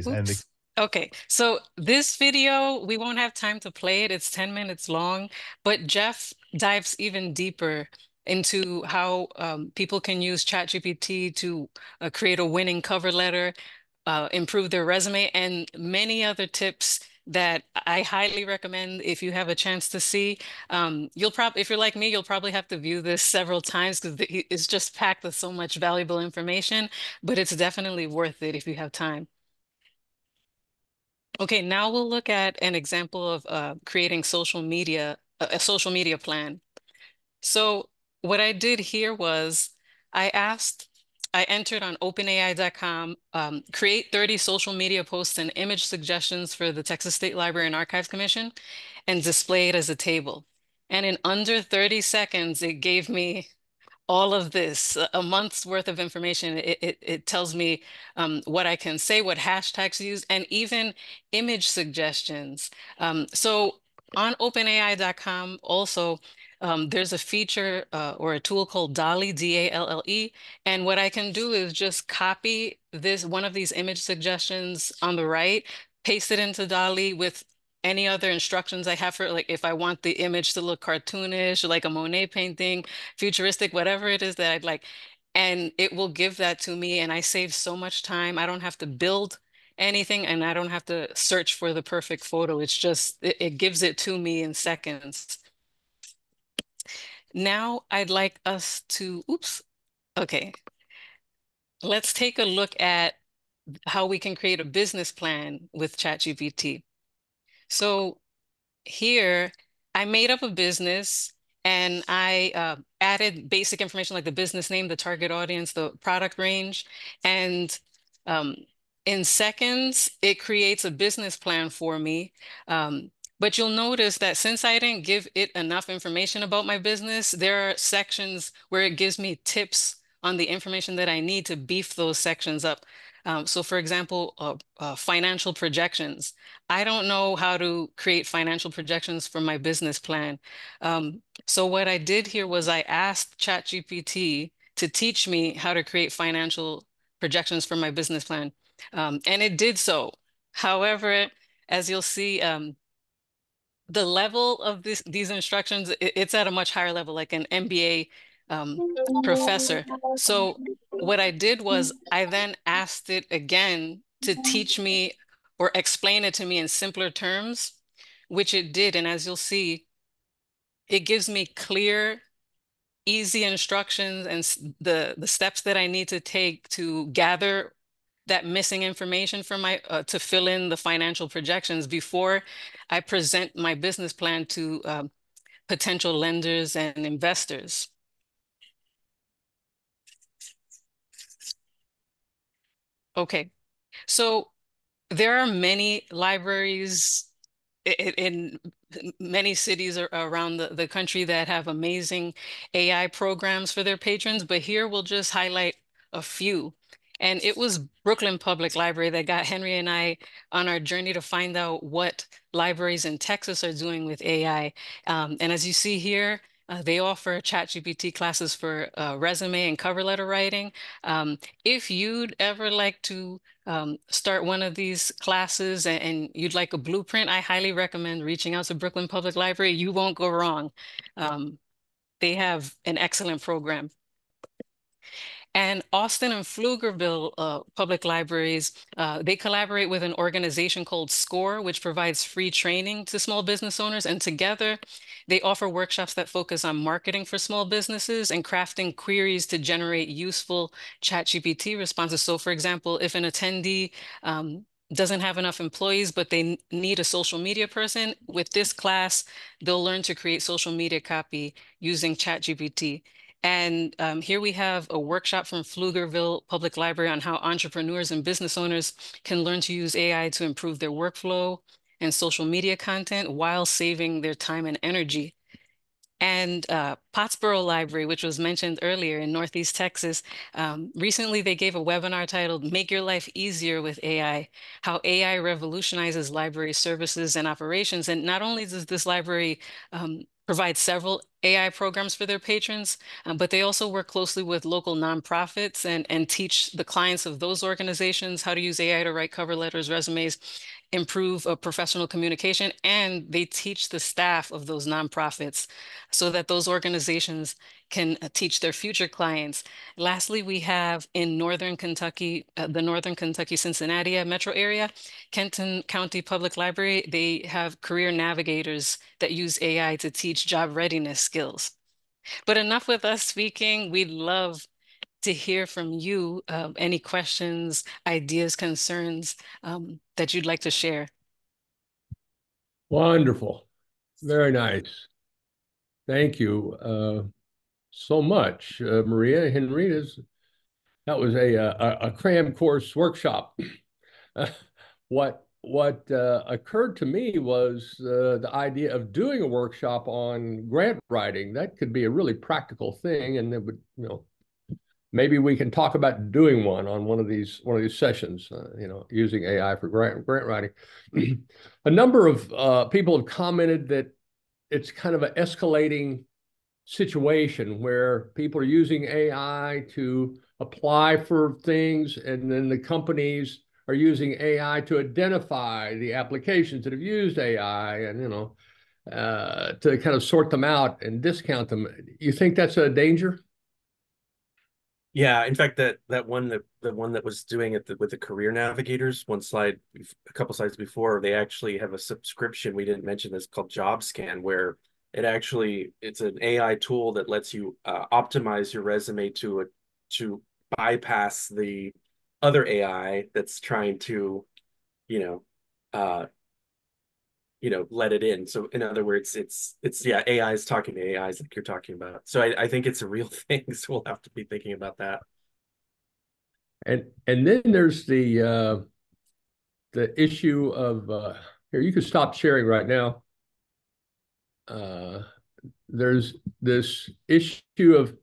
And the- okay, so this video, we won't have time to play it. It's 10 minutes long, but Jeff dives even deeper into how um, people can use ChatGPT to uh, create a winning cover letter, uh, improve their resume and many other tips that I highly recommend if you have a chance to see. Um, you'll probably, if you're like me, you'll probably have to view this several times because it's just packed with so much valuable information, but it's definitely worth it if you have time. Okay, now we'll look at an example of uh, creating social media, a social media plan. So what I did here was I asked I entered on openai.com, um, create 30 social media posts and image suggestions for the Texas State Library and Archives Commission and display it as a table. And in under 30 seconds, it gave me all of this, a month's worth of information. It, it, it tells me um, what I can say, what hashtags use, and even image suggestions. Um, so on openai.com also, um, there's a feature uh, or a tool called DALL-E, D-A-L-L-E. And what I can do is just copy this one of these image suggestions on the right, paste it into DALL-E with any other instructions I have for like if I want the image to look cartoonish, like a Monet painting, futuristic, whatever it is that I'd like. And it will give that to me and I save so much time. I don't have to build anything and I don't have to search for the perfect photo. It's just, it, it gives it to me in seconds. Now I'd like us to, oops, okay. Let's take a look at how we can create a business plan with ChatGPT. So here, I made up a business and I uh, added basic information like the business name, the target audience, the product range, and um, in seconds, it creates a business plan for me. Um, but you'll notice that since I didn't give it enough information about my business, there are sections where it gives me tips on the information that I need to beef those sections up. Um, so for example, uh, uh, financial projections. I don't know how to create financial projections for my business plan. Um, so what I did here was I asked ChatGPT to teach me how to create financial projections for my business plan. Um, and it did so. However, as you'll see, um, the level of this, these instructions, it, it's at a much higher level, like an MBA um, professor. So what I did was I then asked it again to teach me or explain it to me in simpler terms, which it did. And as you'll see, it gives me clear, easy instructions and the, the steps that I need to take to gather that missing information for my uh, to fill in the financial projections before I present my business plan to um, potential lenders and investors. Okay, so there are many libraries in, many cities around the, the country that have amazing AI programs for their patrons, but here we'll just highlight a few. And it was Brooklyn Public Library that got Henry and I on our journey to find out what libraries in Texas are doing with AI. Um, and as you see here, uh, they offer ChatGPT classes for uh, resume and cover letter writing. Um, if you'd ever like to um, start one of these classes and, and, you'd like a blueprint, I highly recommend reaching out to Brooklyn Public Library. You won't go wrong. Um, they have an excellent program. And Austin and Pflugerville uh, public libraries, uh, they collaborate with an organization called SCORE, which provides free training to small business owners. And together, they offer workshops that focus on marketing for small businesses and crafting queries to generate useful ChatGPT responses. So, for example, if an attendee um, doesn't have enough employees, but they need a social media person, with this class, they'll learn to create social media copy using ChatGPT. And um, here we have a workshop from Pflugerville Public Library on how entrepreneurs and business owners can learn to use AI to improve their workflow and social media content while saving their time and energy. And uh, Pottsboro Library, which was mentioned earlier in Northeast Texas, um, recently they gave a webinar titled Make Your Life Easier with AI, how AI revolutionizes library services and operations. And not only does this library um, provide several AI programs for their patrons, um, but they also work closely with local nonprofits and, and teach the clients of those organizations how to use AI to write cover letters, resumes, improve a professional communication, and they teach the staff of those nonprofits so that those organizations can uh, teach their future clients. Lastly, we have in Northern Kentucky, uh, the Northern Kentucky Cincinnati metro area, Kenton County Public Library, they have career navigators that use AI to teach job readiness skills. But enough with us speaking. We'd love to hear from you uh, any questions, ideas, concerns um, that you'd like to share. Wonderful. Very nice. Thank you uh, so much, uh, Maria Henritas. That was a, a, a cram course workshop. what what uh, occurred to me was uh, the idea of doing a workshop on grant writing. That could be a really practical thing, and it would, you know, maybe we can talk about doing one on one of these one of these sessions. Uh, you know, using AI for grant grant writing. a number of uh, people have commented that it's kind of an escalating situation where people are using AI to apply for things, and then the companies are using AI to identify the applications that have used AI, and you know. Uh, to kind of sort them out and discount them. You think that's a danger? Yeah, in fact, that that one that the one that was doing it with the career navigators, one slide, a couple slides before, they actually have a subscription. We didn't mention this called JobScan, where it actually it's an AI tool that lets you uh, optimize your resume to a to bypass the other AI that's trying to, you know, uh, you know let it in. So in other words it's it's yeah ai is talking to ais like you're talking about. So I, I think it's a real thing so we'll have to be thinking about that. And and then there's the uh the issue of uh here you can stop sharing right now. Uh there's this issue of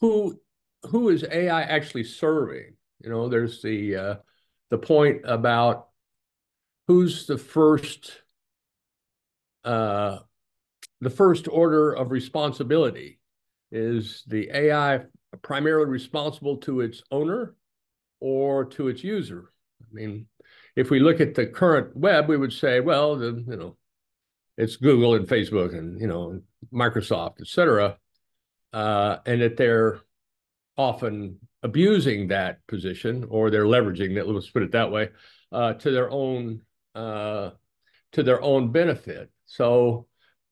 who who is ai actually serving? You know there's the uh the point about who's the first uh, the first order of responsibility is the AI primarily responsible to its owner or to its user? I mean, if we look at the current web, we would say, well, the, you know, it's Google and Facebook and you know Microsoft, et cetera, uh, and that they're often abusing that position or they're leveraging it. Let's put it that way uh, to their own uh, to their own benefit. So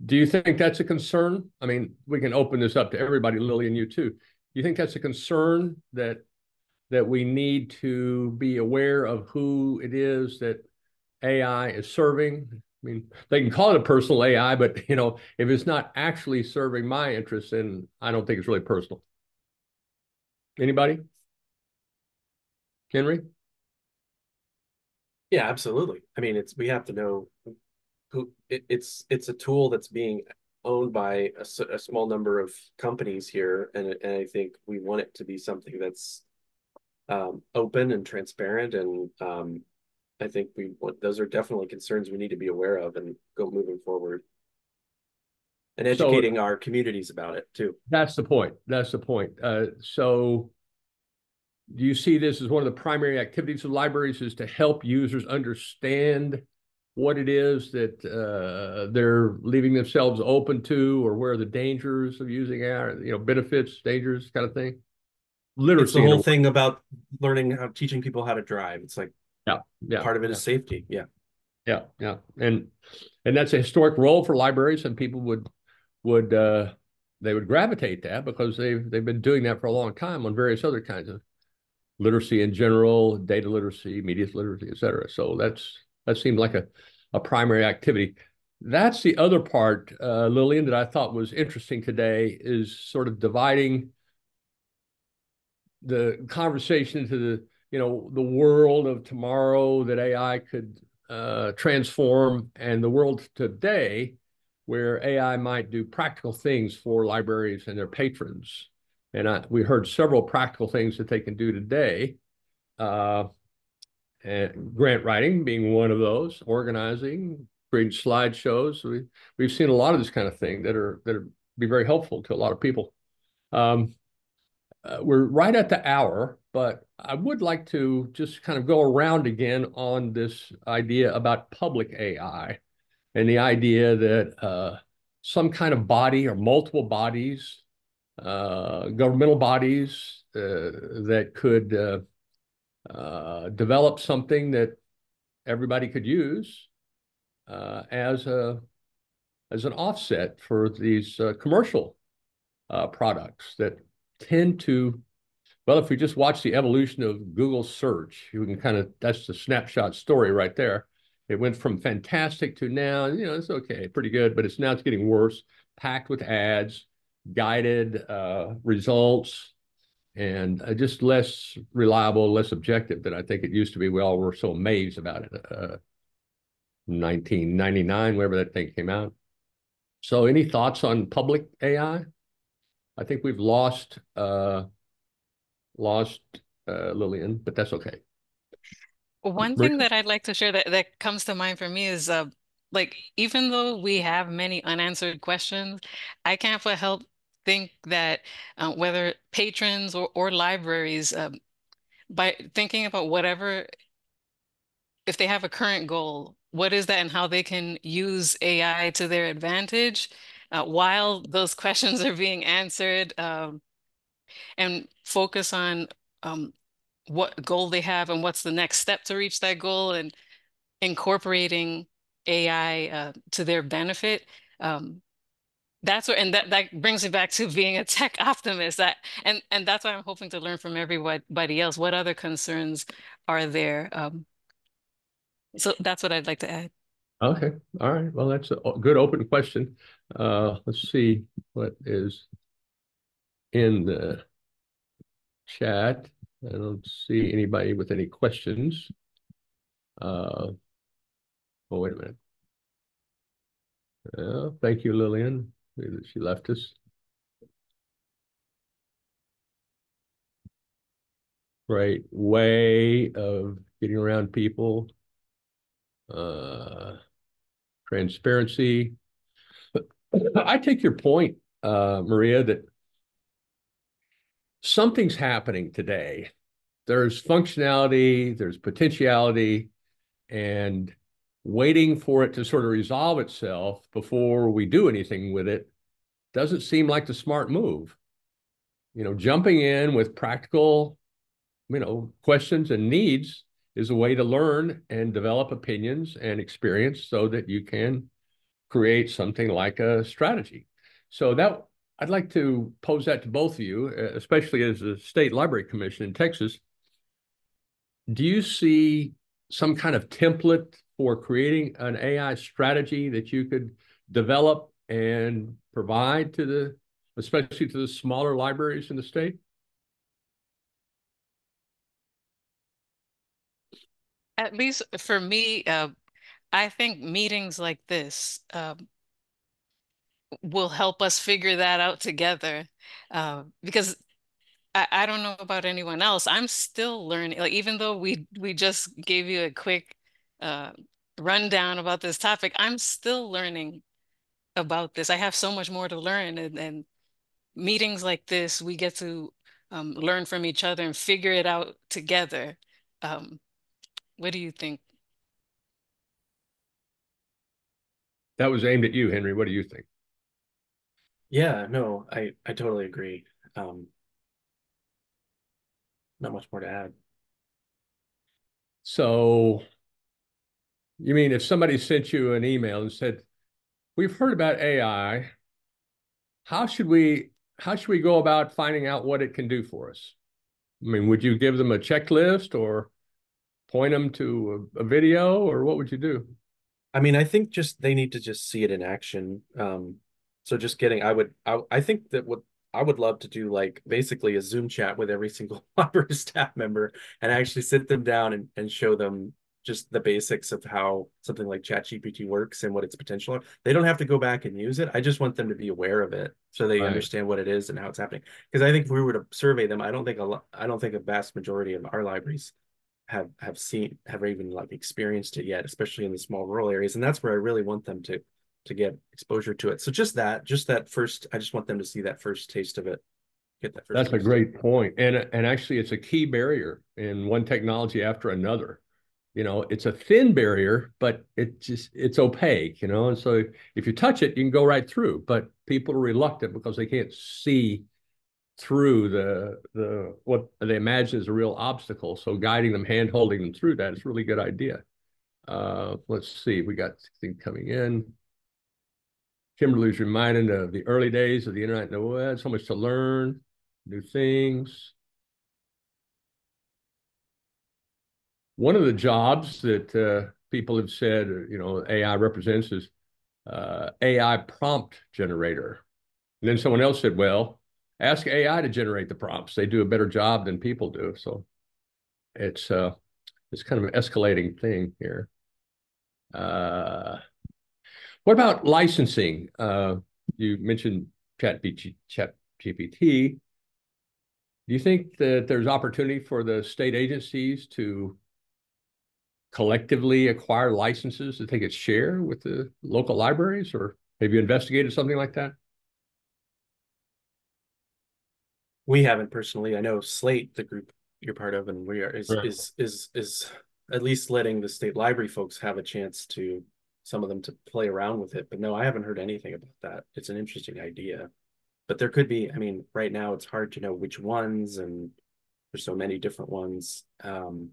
do you think that's a concern? I mean, we can open this up to everybody, Lillian you too. Do you think that's a concern that that we need to be aware of who it is that AI is serving? I mean, they can call it a personal AI, but you know, if it's not actually serving my interests, then I don't think it's really personal. Anybody? Henry? Yeah, absolutely. I mean, it's we have to know who it, it's it's a tool that's being owned by a, a, small number of companies here, and and I think we want it to be something that's um, open and transparent, and um, I think we want those are definitely concerns we need to be aware of and go moving forward, and educating so, our communities about it too. That's the point. That's the point. Uh, so do you see this as one of the primary activities of libraries is to help users understand what it is that uh, they're leaving themselves open to or where the dangers of using AI, you know, benefits, dangers kind of thing? literacy. It's the whole thing about learning how teaching people how to drive. It's like yeah, yeah. Part of it yeah. is safety. Yeah. Yeah, yeah. And and that's a historic role for libraries, and people would would uh they would gravitate that because they've they've been doing that for a long time on various other kinds of literacy in general, data literacy, media literacy, et cetera. So that's that seemed like a, a primary activity. That's the other part, uh, Lillian, that I thought was interesting today is sort of dividing the conversation into the, you know, the world of tomorrow that AI could uh, transform and the world today where AI might do practical things for libraries and their patrons. And I, we heard several practical things that they can do today. Uh, and grant writing being one of those, organizing, creating slideshows. We, we've seen a lot of this kind of thing that are that are be very helpful to a lot of people. Um, uh, we're right at the hour, but I would like to just kind of go around again on this idea about public AI and the idea that uh, some kind of body or multiple bodies, uh, governmental bodies uh, that could uh, uh, develop something that everybody could use uh, as a as an offset for these commercial products that tend to well, if we just watch the evolution of Google search, you can kind of that's the snapshot story right there. It went from fantastic to now, you know, it's okay, pretty good, but it's now it's getting worse, packed with ads, guided uh, results, and uh, just less reliable, less objective than I think it used to be. We all were so amazed about it. Uh, 1999, wherever that thing came out. So, any thoughts on public AI? I think we've lost uh, lost uh, Lillian, but that's okay. One thing that I'd like to share that, that comes to mind for me is uh, like even though we have many unanswered questions, I can't but help think that uh, whether patrons or, or libraries, um, by thinking about whatever, if they have a current goal, what is that and how they can use AI to their advantage uh, while those questions are being answered um, and focus on um, what goal they have and what's the next step to reach that goal and incorporating AI uh, to their benefit. Um, that's what, and that that brings me back to being a tech optimist. That and and that's why I'm hoping to learn from everybody else. What other concerns are there? Um, so that's what I'd like to add. Okay, all right. Well, that's a good open question. Uh, let's see what is in the chat. I don't see anybody with any questions. Uh, oh, wait a minute. Thank you, Lillian. She left us. Great way of getting around people. Uh, transparency. I take your point, uh, Maria, that something's happening today. There's functionality, there's potentiality, and waiting for it to sort of resolve itself before we do anything with it doesn't seem like the smart move. You know, jumping in with practical, you know, questions and needs is a way to learn and develop opinions and experience so that you can create something like a strategy. So that I'd like to pose that to both of you, especially as a state library commission in Texas. Do you see some kind of template for creating an AI strategy that you could develop and provide to the, especially to the smaller libraries in the state? At least for me, uh, I think meetings like this um, will help us figure that out together. Uh, because I, I don't know about anyone else. I'm still learning. Like even though we we just gave you a quick uh, rundown about this topic, I'm still learning about this. I have so much more to learn, and, and meetings like this, we get to um, learn from each other and figure it out together. Um, what do you think? That was aimed at you, Henry. What do you think? Yeah, no, I I totally agree. Um, not much more to add. So you mean if somebody sent you an email and said, "We've heard about AI. How should we how should we go about finding out what it can do for us?" I mean, would you give them a checklist or point them to a, a video or what would you do? I mean, I think just they need to just see it in action. Um, so just getting, I would, I, I think that what I would love to do like basically a Zoom chat with every single library staff member and actually sit them down and, and show them just the basics of how something like ChatGPT works and what its potential are. They don't have to go back and use it. I just want them to be aware of it so they right. understand what it is and how it's happening. Because I think if we were to survey them, I don't think a lot, I don't think a vast majority of our libraries have have seen have even like experienced it yet, especially in the small rural areas. And that's where I really want them to to get exposure to it. So just that, just that first, I just want them to see that first taste of it. Get that. That's a great. And and actually, it's a key barrier in one technology after another you know it's a thin barrier but it just it's opaque you know and so if you touch it you can go right through but people are reluctant because they can't see through the the what they imagine is a real obstacle. So guiding them hand holding them through that is a really good idea. Uh let's see we got thing coming in. Kimberly's reminded of the early days of the internet. Web so much to learn new things One of the jobs that uh, people have said, you know, AI represents is uh, AI prompt generator. And then someone else said, well, ask AI to generate the prompts. They do a better job than people do. So it's uh, it's kind of an escalating thing here. Uh, what about licensing? Uh, you mentioned Chat, Chat GPT. Do you think that there's opportunity for the state agencies to collectively acquire licenses that they could share with the local libraries, or have you investigated something like that? We haven't personally. I know Slate, the group you're part of, and we are is right. is is is at least letting the state library folks have a chance to some of them to play around with it. But no, I haven't heard anything about that. It's an interesting idea. But there could be, I mean, right now it's hard to know which ones and there's so many different ones. Um,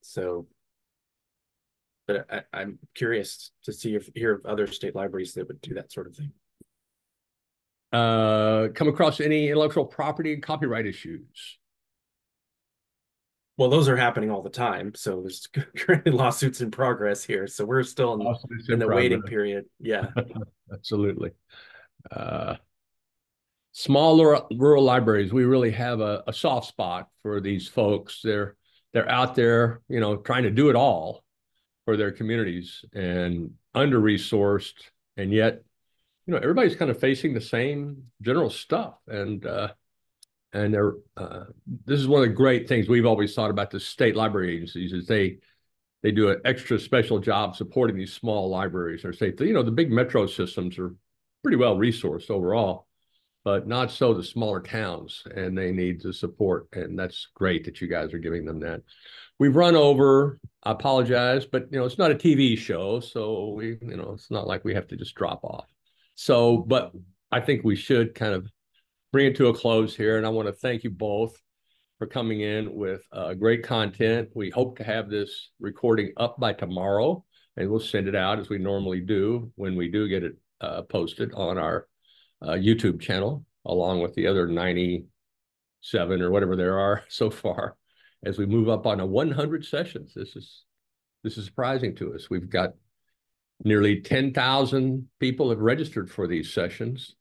so but I, am curious to see if hear of other state libraries that would do that sort of thing. Uh, come across any intellectual property and copyright issues? Well, those are happening all the time. So there's currently lawsuits in progress here. So we're still in, in, in the progress. waiting period. Yeah, absolutely. Uh, small rural, rural, libraries, we really have a, a soft spot for these folks. They're they're out there, you know, trying to do it all for their communities and under resourced and yet you know everybody's kind of facing the same general stuff. And uh and they're uh, this is one of the great things we've always thought about the state library agencies is they they do an extra special job supporting these small libraries. Or say you know the big metro systems are pretty well resourced overall but not so the smaller towns and they need the support and that's great that you guys are giving them that we've run over. I apologize, but you know, it's not a TV show, so we, you know, it's not like we have to just drop off. So, but I think we should kind of bring it to a close here. And I want to thank you both for coming in with uh, great content. We hope to have this recording up by tomorrow, and we'll send it out as we normally do when we do get it uh, posted on our uh, YouTube channel, along with the other 97 or whatever there are so far as we move up on a 100 sessions. This is this is surprising to us. We've got nearly 10,000 people have registered for these sessions,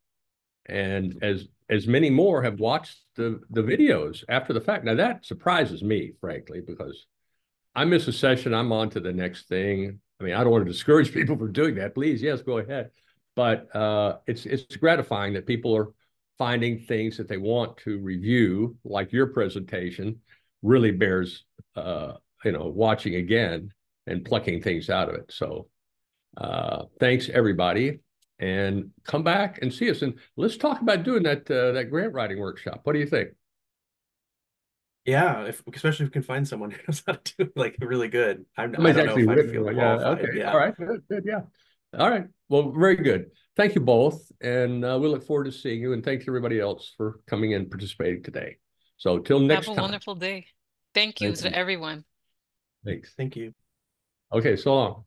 and as as many more have watched the the videos after the fact. Now that surprises me, frankly, because I miss a session, I'm on to the next thing. I mean, I don't want to discourage people from doing that. Please, yes, go ahead. But uh, it's it's gratifying that people are finding things that they want to review, like your presentation, really bears uh, you know watching again and plucking things out of it. So uh, thanks everybody, and come back and see us. And let's talk about doing that uh, that grant writing workshop. What do you think? Yeah, if, especially if we can find someone who knows how to do it, like really good. I'm, I don't know if I feel yeah, okay. yeah. All right. Good, good. Yeah. All right. Well, very good. Thank you both, and uh, we look forward to seeing you. And thanks everybody else for coming and participating today. So till next Have a time. wonderful day. Thank you Thank to you. everyone. Thanks. Thank you. Okay, so long.